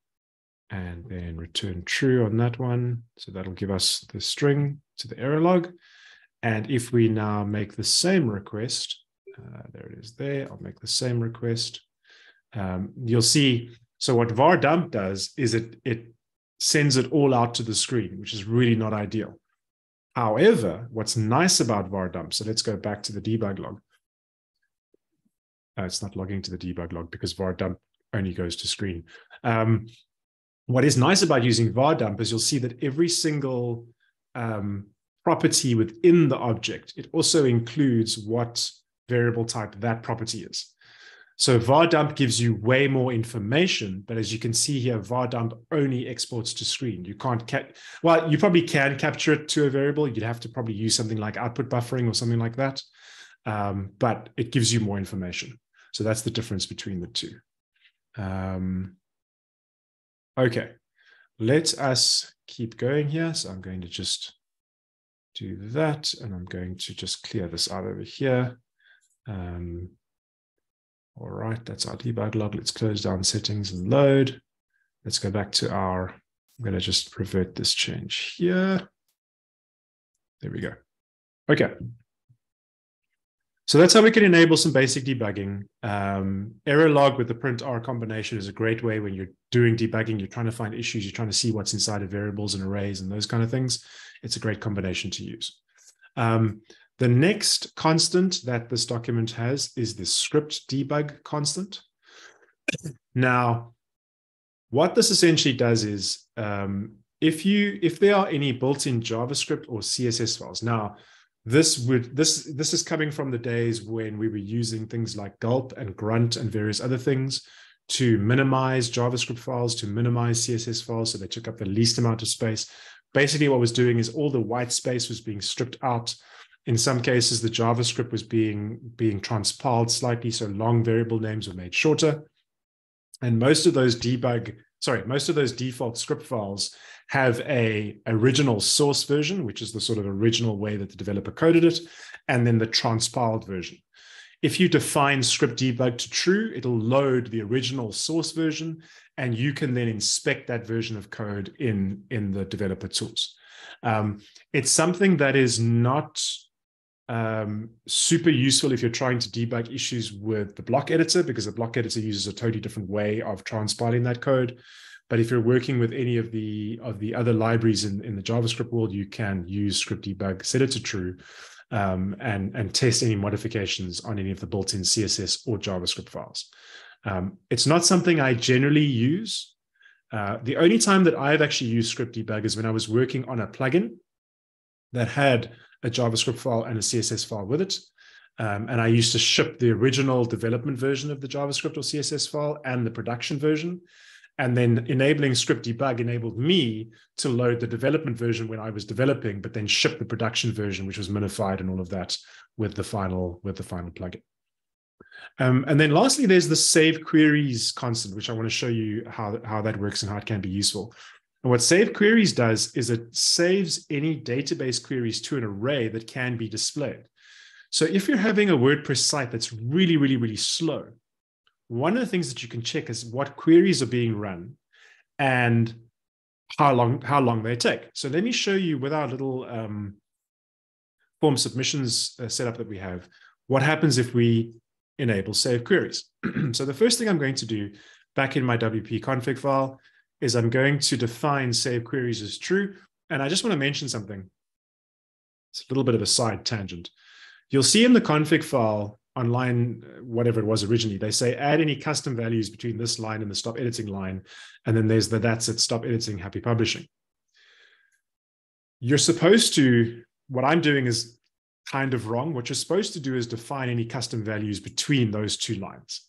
and then return true on that one. So that'll give us the string to the error log. And if we now make the same request, uh, there it is there, I'll make the same request. Um, you'll see, so what var dump does is it, it sends it all out to the screen, which is really not ideal. However, what's nice about var dump, so let's go back to the debug log. Uh, it's not logging to the debug log because var dump only goes to screen. Um, what is nice about using var dump is you'll see that every single um, property within the object, it also includes what variable type that property is. So var dump gives you way more information, but as you can see here, var dump only exports to screen. You can't cap, well, you probably can capture it to a variable. You'd have to probably use something like output buffering or something like that. Um, but it gives you more information. So that's the difference between the two. Um, okay, let us keep going here. So I'm going to just do that, and I'm going to just clear this out over here. Um, all right, that's our debug log. Let's close down settings and load. Let's go back to our, I'm going to just revert this change here. There we go. Okay. So that's how we can enable some basic debugging. Um, error log with the print R combination is a great way when you're doing debugging, you're trying to find issues, you're trying to see what's inside of variables and arrays and those kind of things. It's a great combination to use. Um, the next constant that this document has is the script debug constant. Now, what this essentially does is um, if you if there are any built-in JavaScript or CSS files. Now, this would this this is coming from the days when we were using things like gulp and grunt and various other things to minimize javascript files to minimize css files so they took up the least amount of space. Basically what was doing is all the white space was being stripped out. In some cases the javascript was being being transpiled slightly so long variable names were made shorter. And most of those debug sorry most of those default script files have a original source version, which is the sort of original way that the developer coded it, and then the transpiled version. If you define script debug to true, it'll load the original source version, and you can then inspect that version of code in, in the developer tools. Um, it's something that is not um, super useful if you're trying to debug issues with the block editor, because the block editor uses a totally different way of transpiling that code. But if you're working with any of the of the other libraries in, in the JavaScript world, you can use script debug, set it to true, um, and, and test any modifications on any of the built-in CSS or JavaScript files. Um, it's not something I generally use. Uh, the only time that I've actually used script debug is when I was working on a plugin that had a JavaScript file and a CSS file with it. Um, and I used to ship the original development version of the JavaScript or CSS file and the production version. And then enabling script debug enabled me to load the development version when I was developing, but then ship the production version, which was minified and all of that with the final with the final plugin. Um, and then lastly, there's the save queries constant, which I want to show you how, how that works and how it can be useful. And what save queries does is it saves any database queries to an array that can be displayed. So if you're having a WordPress site that's really, really, really slow, one of the things that you can check is what queries are being run and how long how long they take. So let me show you with our little um, form submissions uh, setup that we have, what happens if we enable save queries. [CLEARS THROAT] so the first thing I'm going to do back in my WP config file is I'm going to define save queries as true. And I just want to mention something. It's a little bit of a side tangent. You'll see in the config file on line whatever it was originally they say add any custom values between this line and the stop editing line and then there's the that's it stop editing happy publishing you're supposed to what i'm doing is kind of wrong what you're supposed to do is define any custom values between those two lines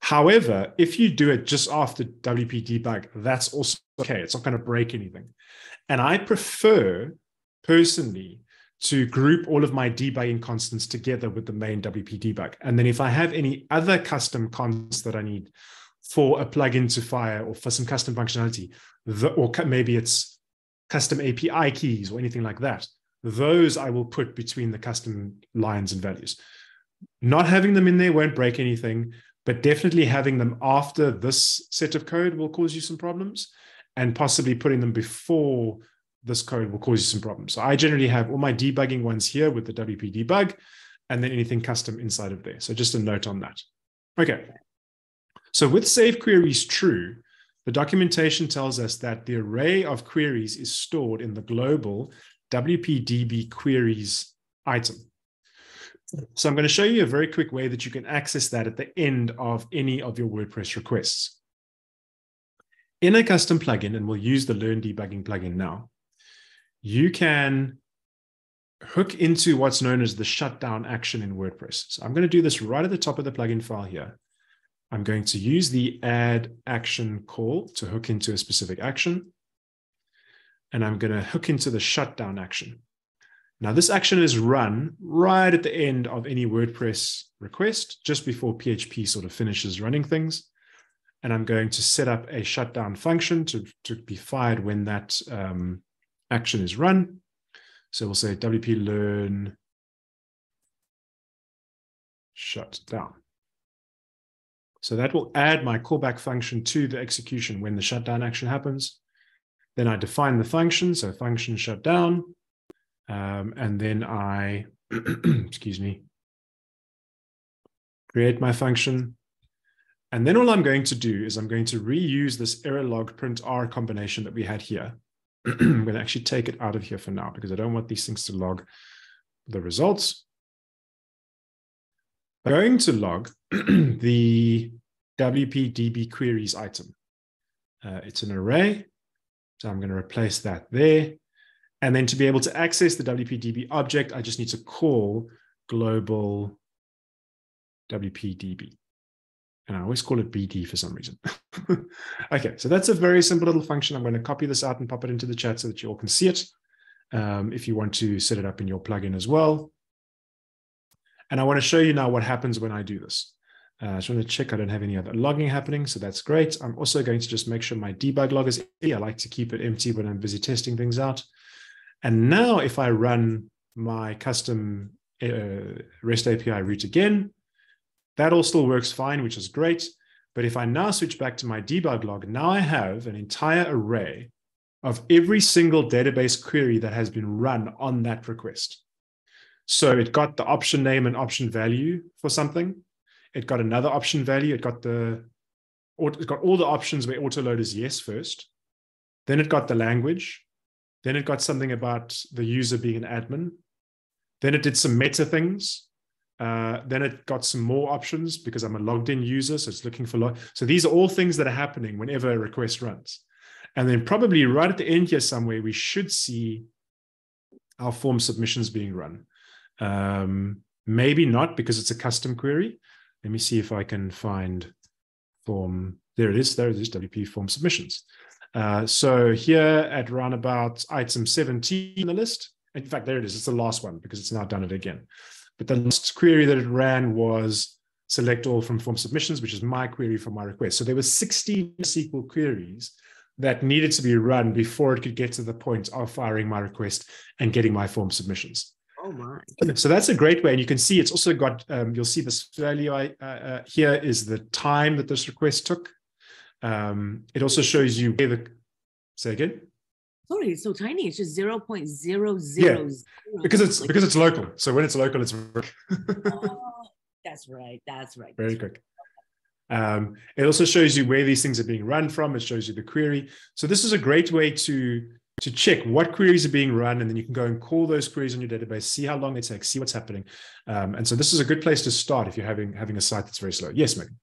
however if you do it just after wp debug that's also okay it's not going to break anything and i prefer personally to group all of my debugging constants together with the main WP debug. And then if I have any other custom constants that I need for a plugin to fire or for some custom functionality, the, or maybe it's custom API keys or anything like that, those I will put between the custom lines and values. Not having them in there won't break anything, but definitely having them after this set of code will cause you some problems, and possibly putting them before this code will cause you some problems. So I generally have all my debugging ones here with the WP debug, and then anything custom inside of there. So just a note on that. Okay. So with save queries true, the documentation tells us that the array of queries is stored in the global WPDB queries item. So I'm going to show you a very quick way that you can access that at the end of any of your WordPress requests. In a custom plugin, and we'll use the Learn Debugging plugin now, you can hook into what's known as the shutdown action in WordPress. So I'm going to do this right at the top of the plugin file here. I'm going to use the add action call to hook into a specific action. And I'm going to hook into the shutdown action. Now, this action is run right at the end of any WordPress request, just before PHP sort of finishes running things. And I'm going to set up a shutdown function to, to be fired when that um, action is run. So we'll say WP learn shut down. So that will add my callback function to the execution when the shutdown action happens. Then I define the function, so function shut down. Um, and then I, [CLEARS THROAT] excuse me, create my function. And then all I'm going to do is I'm going to reuse this error log print R combination that we had here. [CLEARS THROAT] I'm going to actually take it out of here for now because I don't want these things to log the results. I'm going to log [CLEARS THROAT] the WPDB queries item. Uh, it's an array, so I'm going to replace that there. And then to be able to access the WPDB object, I just need to call global WPDB. And I always call it BD for some reason. [LAUGHS] okay, so that's a very simple little function. I'm going to copy this out and pop it into the chat so that you all can see it. Um, if you want to set it up in your plugin as well. And I want to show you now what happens when I do this. Uh, I just want to check I don't have any other logging happening, so that's great. I'm also going to just make sure my debug log is empty. I like to keep it empty when I'm busy testing things out. And now if I run my custom uh, REST API route again, that all still works fine, which is great. But if I now switch back to my debug log, now I have an entire array of every single database query that has been run on that request. So it got the option name and option value for something. It got another option value. It got the it got all the options where autoload is yes first. Then it got the language. Then it got something about the user being an admin. Then it did some meta things. Uh, then it got some more options because I'm a logged in user. So it's looking for log. So these are all things that are happening whenever a request runs. And then probably right at the end here somewhere, we should see our form submissions being run. Um, maybe not because it's a custom query. Let me see if I can find form. There it is. There it is. WP form submissions. Uh, so here at roundabout item 17 in the list, in fact, there it is. It's the last one because it's now done it again. But the last query that it ran was select all from form submissions, which is my query for my request. So there were 16 SQL queries that needed to be run before it could get to the point of firing my request and getting my form submissions. Oh my! So that's a great way, and you can see it's also got. Um, you'll see this value I, uh, uh, here is the time that this request took. Um, it also shows you where the. Say again. Sorry, it's so tiny. It's just zero point zero zero. Yeah, because it's because it's local. So when it's local, it's. [LAUGHS] oh, that's right. That's right. Very quick. Um, it also shows you where these things are being run from. It shows you the query. So this is a great way to to check what queries are being run, and then you can go and call those queries on your database, see how long it takes, see what's happening. Um, and so this is a good place to start if you're having having a site that's very slow. Yes, Megan.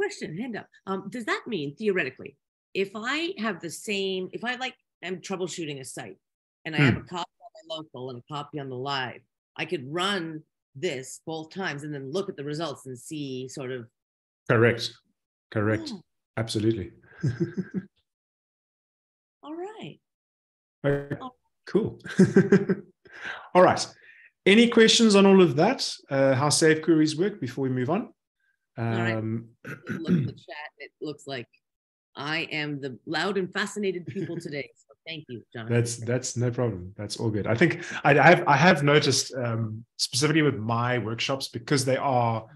Question, hand up. Um, does that mean theoretically, if I have the same, if I like I'm troubleshooting a site and I hmm. have a copy on my local and a copy on the live, I could run this both times and then look at the results and see sort of. Correct. Correct. Oh. Absolutely. [LAUGHS] All right. Okay, cool. [LAUGHS] all right. Any questions on all of that? Uh, how save queries work before we move on? Um, [CLEARS THROAT] Look at the chat. It looks like I am the loud and fascinated people today. So thank you, John. That's that's no problem. That's all good. I think I, I have I have noticed um, specifically with my workshops because they are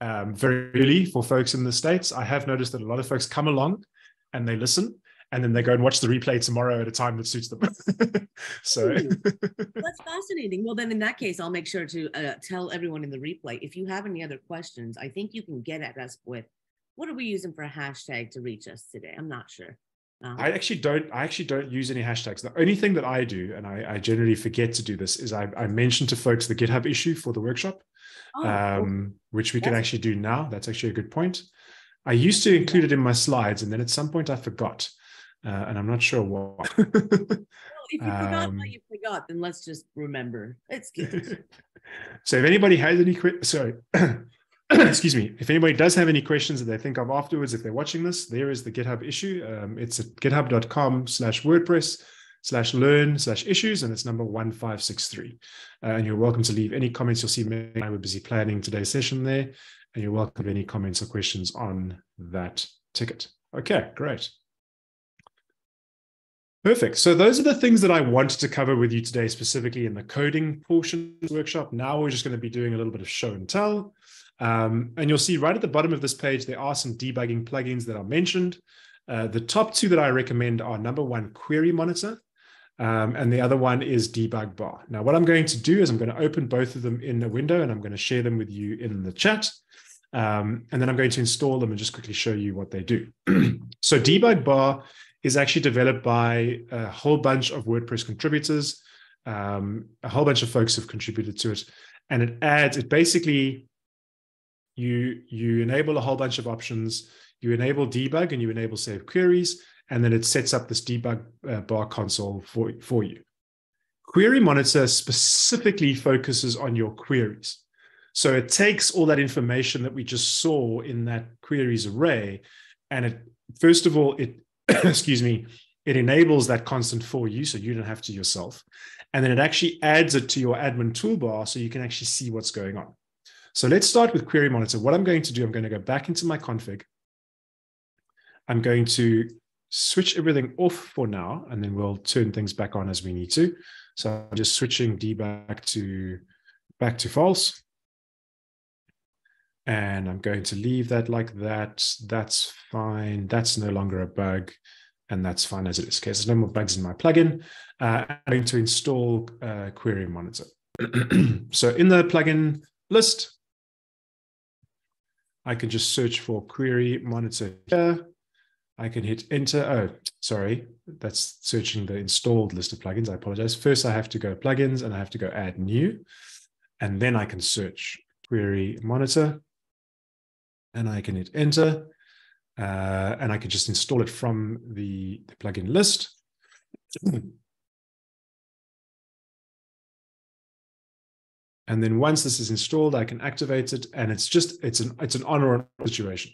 um, very early for folks in the States. I have noticed that a lot of folks come along and they listen and then they go and watch the replay tomorrow at a time that suits them. [LAUGHS] so [LAUGHS] that's fascinating. Well, then in that case, I'll make sure to uh, tell everyone in the replay if you have any other questions, I think you can get at us with what are we using for a hashtag to reach us today? I'm not sure. Uh-huh. I actually don't. I actually don't use any hashtags. The only thing that I do, and I, I generally forget to do this, is I, I mention to folks the GitHub issue for the workshop, oh, um, which we can actually do now. That's actually a good point. I used to include it in my slides, and then at some point I forgot, uh, and I'm not sure why. [LAUGHS] well, if you forgot um, you forgot, then let's just remember. It's good. [LAUGHS] so if anybody has any, sorry. [COUGHS] excuse me, if anybody does have any questions that they think of afterwards, if they're watching this, there is the GitHub issue. Um, it's at github.com slash WordPress slash learn slash issues, and it's number 1563. Uh, and you're welcome to leave any comments. You'll see me. I were busy planning today's session there, and you're welcome to any comments or questions on that ticket. Okay, great. Perfect. So those are the things that I wanted to cover with you today, specifically in the coding portion of the workshop. Now we're just going to be doing a little bit of show and tell. Um, and you'll see right at the bottom of this page, there are some debugging plugins that are mentioned. Uh, the top two that I recommend are number one, Query Monitor, um, and the other one is Debug Bar. Now, what I'm going to do is I'm going to open both of them in a window and I'm going to share them with you in the chat. Um, and then I'm going to install them and just quickly show you what they do. [CLEARS THROAT] so Debug Bar is actually developed by a whole bunch of WordPress contributors. Um, a whole bunch of folks have contributed to it. And it adds, it basically you you enable a whole bunch of options you enable debug and you enable save queries and then it sets up this debug uh, bar console for, for you query monitor specifically focuses on your queries so it takes all that information that we just saw in that queries array and it first of all it [COUGHS] excuse me it enables that constant for you so you don't have to yourself and then it actually adds it to your admin toolbar so you can actually see what's going on so let's start with Query Monitor. What I'm going to do, I'm going to go back into my config. I'm going to switch everything off for now, and then we'll turn things back on as we need to. So I'm just switching D back to back to false. And I'm going to leave that like that. That's fine. That's no longer a bug. And that's fine as it is. Okay, so there's no more bugs in my plugin. Uh, I'm going to install uh, Query Monitor. [CLEARS THROAT] so in the plugin list, I can just search for query monitor here. I can hit enter. Oh, sorry, that's searching the installed list of plugins. I apologize. First, I have to go plugins and I have to go add new. And then I can search query monitor and I can hit enter. Uh, and I can just install it from the, the plugin list. [CLEARS THROAT] And then once this is installed, I can activate it. And it's just, it's an, it's an on or situation.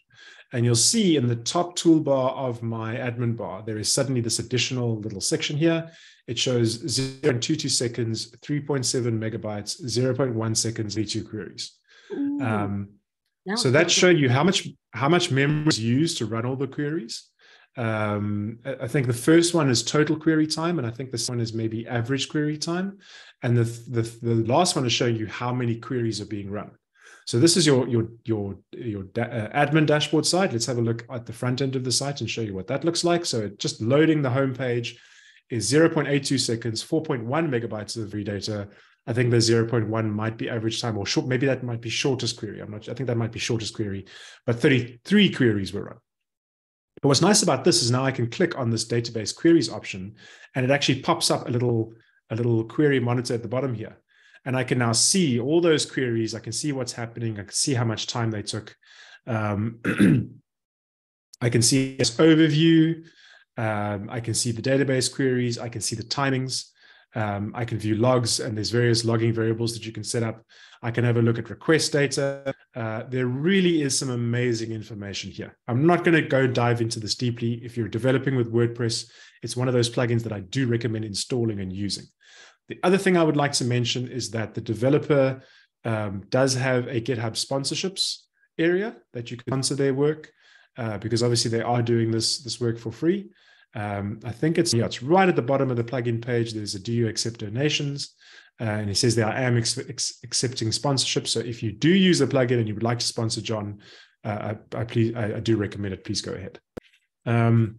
And you'll see in the top toolbar of my admin bar, there is suddenly this additional little section here. It shows 0.22 seconds, 3.7 megabytes, 0.1 seconds, V2 queries. Um, so that showed you how much how much memory is used to run all the queries. Um, I think the first one is total query time, and I think this one is maybe average query time. And the, the, the last one is showing you how many queries are being run. So this is your your your your da- uh, admin dashboard site. Let's have a look at the front end of the site and show you what that looks like. So just loading the home page is 0.82 seconds, 4.1 megabytes of free data. I think the 0.1 might be average time or short. Maybe that might be shortest query. I'm not. I think that might be shortest query, but 33 queries were run. But what's nice about this is now I can click on this database queries option, and it actually pops up a little a little query monitor at the bottom here. And I can now see all those queries. I can see what's happening. I can see how much time they took. Um, [CLEARS THROAT] I can see this overview. Um, I can see the database queries. I can see the timings. Um, I can view logs, and there's various logging variables that you can set up. I can have a look at request data. Uh, there really is some amazing information here. I'm not going to go dive into this deeply. If you're developing with WordPress, it's one of those plugins that I do recommend installing and using. The other thing I would like to mention is that the developer um, does have a GitHub sponsorships area that you can sponsor their work uh, because obviously they are doing this this work for free. Um, I think it's yeah, it's right at the bottom of the plugin page. There's a do you accept donations, Uh, and it says there, I am ex- ex- accepting sponsorship. So if you do use a plugin and you would like to sponsor John, uh, I, I, please, I, I, do recommend it. Please go ahead. Um,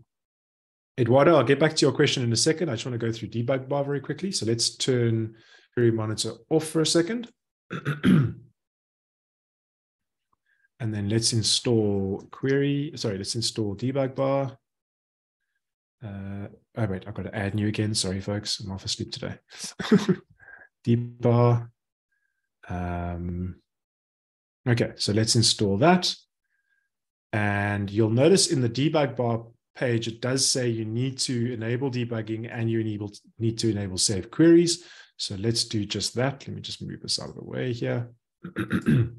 Eduardo, I'll get back to your question in a second. I just want to go through debug bar very quickly. So let's turn query monitor off for a second. [CLEARS THROAT] and then let's install query, sorry, let's install debug bar. Uh, oh, wait, I've got to add new again. Sorry, folks, I'm off asleep today. [LAUGHS] debug. Um, okay, so let's install that. And you'll notice in the debug bar page, it does say you need to enable debugging and you enable, need to enable save queries. So let's do just that. Let me just move this out of the way here. [CLEARS THROAT]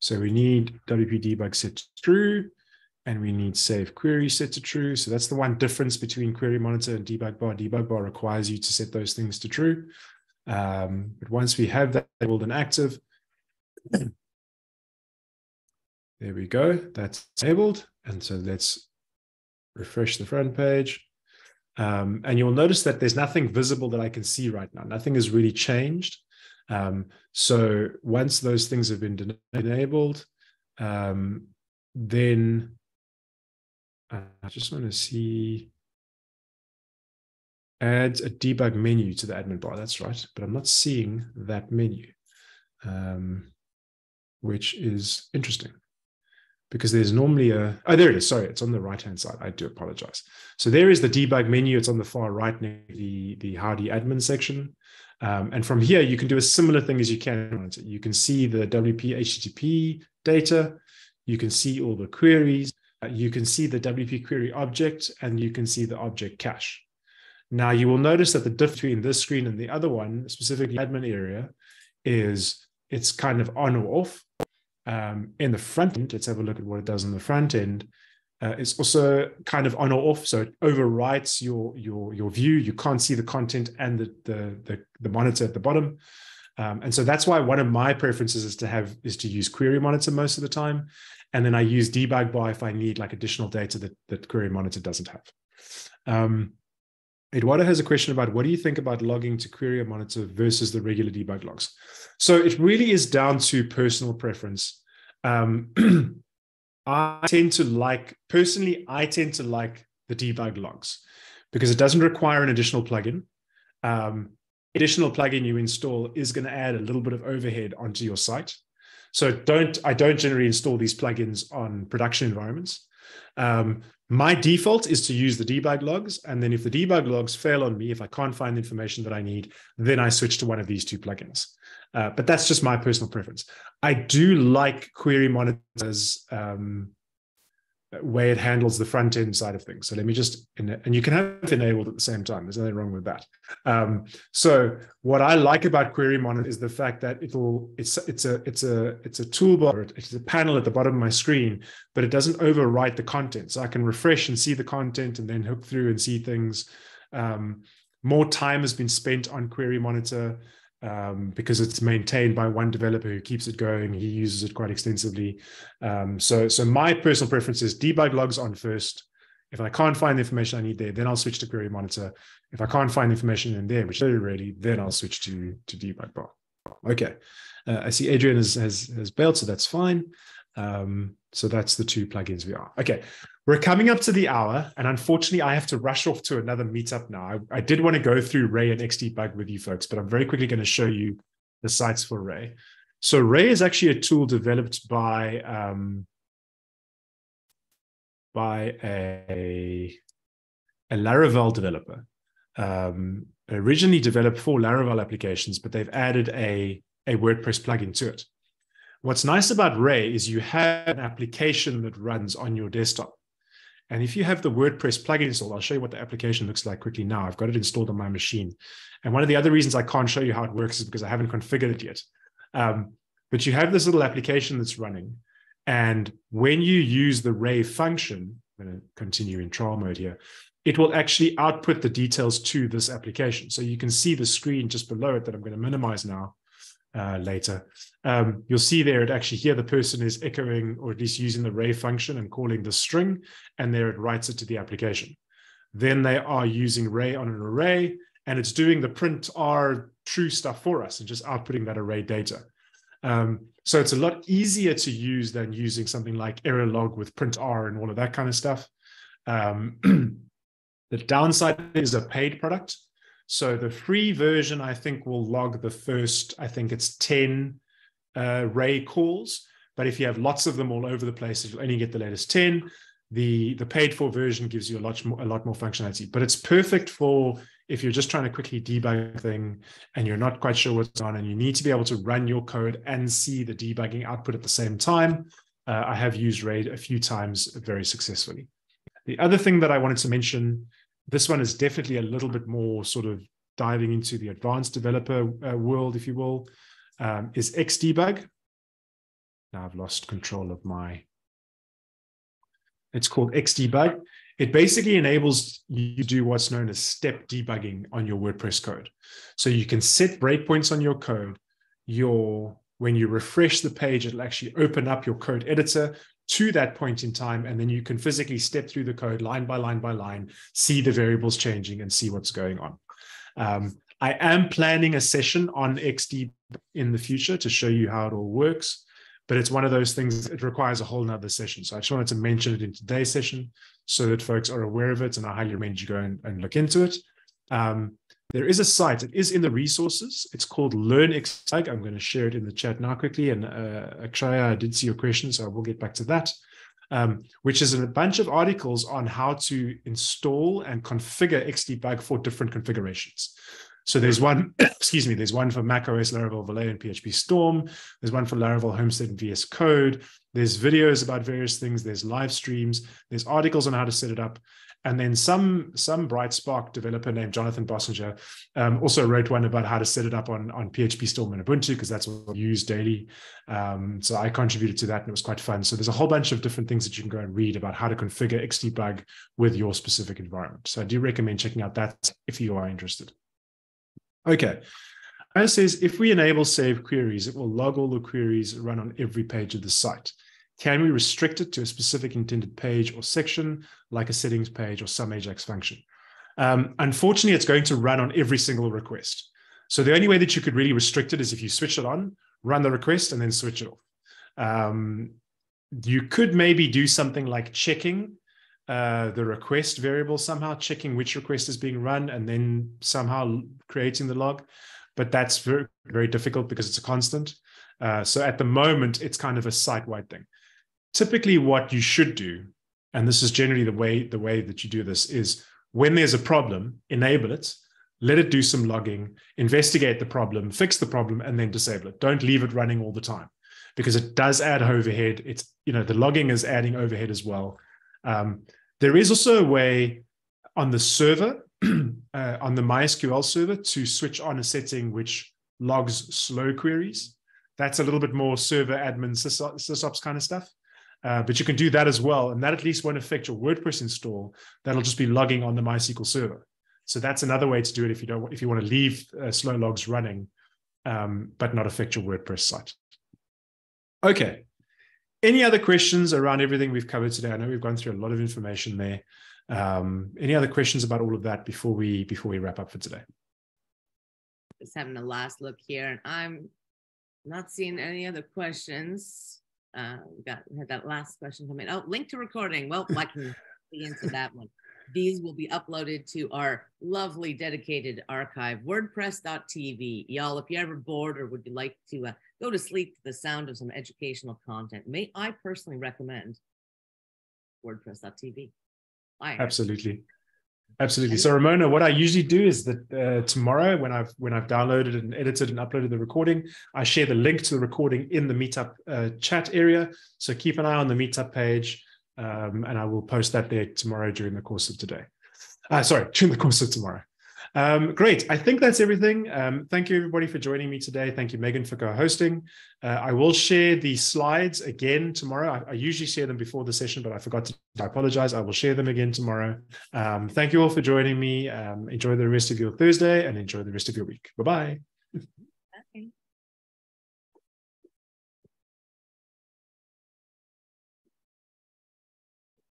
so we need WP debug set true, and we need save query set to true. So that's the one difference between query monitor and debug bar. Debug bar requires you to set those things to true. Um, but once we have that enabled and active, [CLEARS THROAT] there we go. That's enabled. And so let's refresh the front page. Um, and you'll notice that there's nothing visible that I can see right now. Nothing has really changed. Um, so once those things have been enabled, um, then uh, I just want to see add a debug menu to the admin bar. That's right, but I'm not seeing that menu, um, which is interesting because there's normally a, oh, there it is. Sorry, it's on the right hand side. I do apologize. So there is the debug menu. It's on the far right near the, the Howdy admin section. Um, and from here, you can do a similar thing as you can. You can see the WP HTTP data. You can see all the queries. Uh, you can see the WP query object, and you can see the object cache. Now, you will notice that the difference between this screen and the other one, specifically admin area, is it's kind of on or off um, in the front end, let's have a look at what it does in the front end. Uh, it's also kind of on or off, so it overwrites your your your view. You can't see the content and the the the, the monitor at the bottom, um, and so that's why one of my preferences is to have is to use Query Monitor most of the time, and then I use Debug Bar if I need like additional data that that Query Monitor doesn't have. Um, Eduardo has a question about what do you think about logging to Query Monitor versus the regular debug logs? So it really is down to personal preference. Um, [CLEARS THROAT] I tend to like, personally, I tend to like the debug logs because it doesn't require an additional plugin. Um, additional plugin you install is going to add a little bit of overhead onto your site. So don't I don't generally install these plugins on production environments. Um, my default is to use the debug logs. And then if the debug logs fail on me, if I can't find the information that I need, then I switch to one of these two plugins. Uh, but that's just my personal preference. I do like Query Monitor's um, way it handles the front end side of things. So let me just, and you can have it enabled at the same time. There's nothing wrong with that. Um, so what I like about Query Monitor is the fact that it'll, it's, it's a, it's a, it's a toolbar, it's a panel at the bottom of my screen, but it doesn't overwrite the content. So I can refresh and see the content and then hook through and see things. Um, more time has been spent on Query Monitor um, because it's maintained by one developer who keeps it going. He uses it quite extensively. Um, so, so my personal preference is debug logs on first. If I can't find the information I need there, then I'll switch to Query Monitor. If I can't find the information in there, which is rarely, then I'll switch to to debug bar. Okay, uh, I see Adrian has has, has bailed, so that's fine. Um, so that's the two plugins we are. Okay, we're coming up to the hour, and unfortunately, I have to rush off to another meetup now. I, I did want to go through Ray and XDebug with you folks, but I'm very quickly going to show you the sites for Ray. So Ray is actually a tool developed by um, by a a Laravel developer. Um, originally developed for Laravel applications, but they've added a a WordPress plugin to it. What's nice about Ray is you have an application that runs on your desktop. And if you have the WordPress plugin installed, I'll show you what the application looks like quickly now. I've got it installed on my machine. And one of the other reasons I can't show you how it works is because I haven't configured it yet. Um, but you have this little application that's running. And when you use the Ray function, I'm going to continue in trial mode here, it will actually output the details to this application. So you can see the screen just below it that I'm going to minimize now uh, later. Um, you'll see there it actually here the person is echoing or at least using the ray function and calling the string, and there it writes it to the application. Then they are using ray on an array, and it's doing the print R true stuff for us and just outputting that array data. Um, so it's a lot easier to use than using something like error log with print R and all of that kind of stuff. Um, [CLEARS THROAT] the downside is a paid product. So the free version, I think, will log the first, I think it's 10 uh, ray calls. But if you have lots of them all over the place, you'll only get the latest 10. The, the paid for version gives you a lot more, a lot more functionality, but it's perfect for if you're just trying to quickly debug thing and you're not quite sure what's on and you need to be able to run your code and see the debugging output at the same time. Uh, I have used Ray a few times very successfully. The other thing that I wanted to mention, this one is definitely a little bit more sort of diving into the advanced developer uh, world, if you will, um, is Xdebug. Now I've lost control of my, it's called Xdebug. It basically enables you to do what's known as step debugging on your WordPress code. So you can set breakpoints on your code. Your when you refresh the page, it'll actually open up your code editor to that point in time, and then you can physically step through the code line by line by line, see the variables changing, and see what's going on. Um, I am planning a session on XD in the future to show you how it all works, but it's one of those things, it requires a whole nother session. So I just wanted to mention it in today's session so that folks are aware of it. And I highly recommend you go and, and look into it. Um, there is a site, it is in the resources. It's called Learn Xdebug. I'm going to share it in the chat now quickly. And uh, Akshaya, I did see your question, so I will get back to that. Um, which is a bunch of articles on how to install and configure Xdebug for different configurations. So there's one, [COUGHS] excuse me, there's one for Mac OS Laravel Valet and PHP Storm. There's one for Laravel Homestead and VS Code. There's videos about various things. There's live streams. There's articles on how to set it up. And then some some Bright Spark developer named Jonathan Bossenger um, also wrote one about how to set it up on, on PHP Storm and Ubuntu because that's what we use daily. Um, so I contributed to that and it was quite fun. So there's a whole bunch of different things that you can go and read about how to configure Xdebug with your specific environment. So I do recommend checking out that if you are interested. Okay. It says if we enable save queries, it will log all the queries run on every page of the site. Can we restrict it to a specific intended page or section, like a settings page or some Ajax function? Um, unfortunately, it's going to run on every single request. So the only way that you could really restrict it is if you switch it on, run the request, and then switch it off. Um, you could maybe do something like checking uh, the request variable somehow, checking which request is being run, and then somehow creating the log. But that's very, very difficult because it's a constant. Uh, so at the moment, it's kind of a site-wide thing. Typically, what you should do, and this is generally the way the way that you do this, is when there's a problem, enable it, let it do some logging, investigate the problem, fix the problem, and then disable it. Don't leave it running all the time because it does add overhead. It's you know the logging is adding overhead as well. Um, there is also a way on the server, [CLEARS THROAT] uh, on the MySQL server, to switch on a setting which logs slow queries. That's a little bit more server admin sysops kind of stuff. Uh, but you can do that as well. And that at least won't affect your WordPress install. That'll just be logging on the MySQL server. So that's another way to do it if you don't if you want to leave uh, slow logs running, um, but not affect your WordPress site. Okay, any other questions around everything we've covered today? I know we've gone through a lot of information there. Um, any other questions about all of that before we before we wrap up for today? Just having a last look here, and I'm not seeing any other questions. Uh, we got we had that last question come in. Oh, link to recording. Well, I can [LAUGHS] see into [LAUGHS] that one. These will be uploaded to our lovely dedicated archive, WordPress.tv. Y'all, if you're ever bored or would you like to uh, go to sleep to the sound of some educational content, may I personally recommend WordPress.tv. I Absolutely. Absolutely. So Ramona, what I usually do is that uh, tomorrow, when I've when I've downloaded and edited and uploaded the recording, I share the link to the recording in the Meetup uh, chat area. So keep an eye on the Meetup page um, and I will post that there tomorrow during the course of today. Uh, sorry, during the course of tomorrow. Um, great. I think that's everything. Um, thank you, everybody, for joining me today. Thank you, Megan, for co-hosting. Uh, I will share the slides again tomorrow. I, I, usually share them before the session, but I forgot to. I apologize. I will share them again tomorrow. Um, thank you all for joining me. Um, enjoy the rest of your Thursday and enjoy the rest of your week. Bye-bye.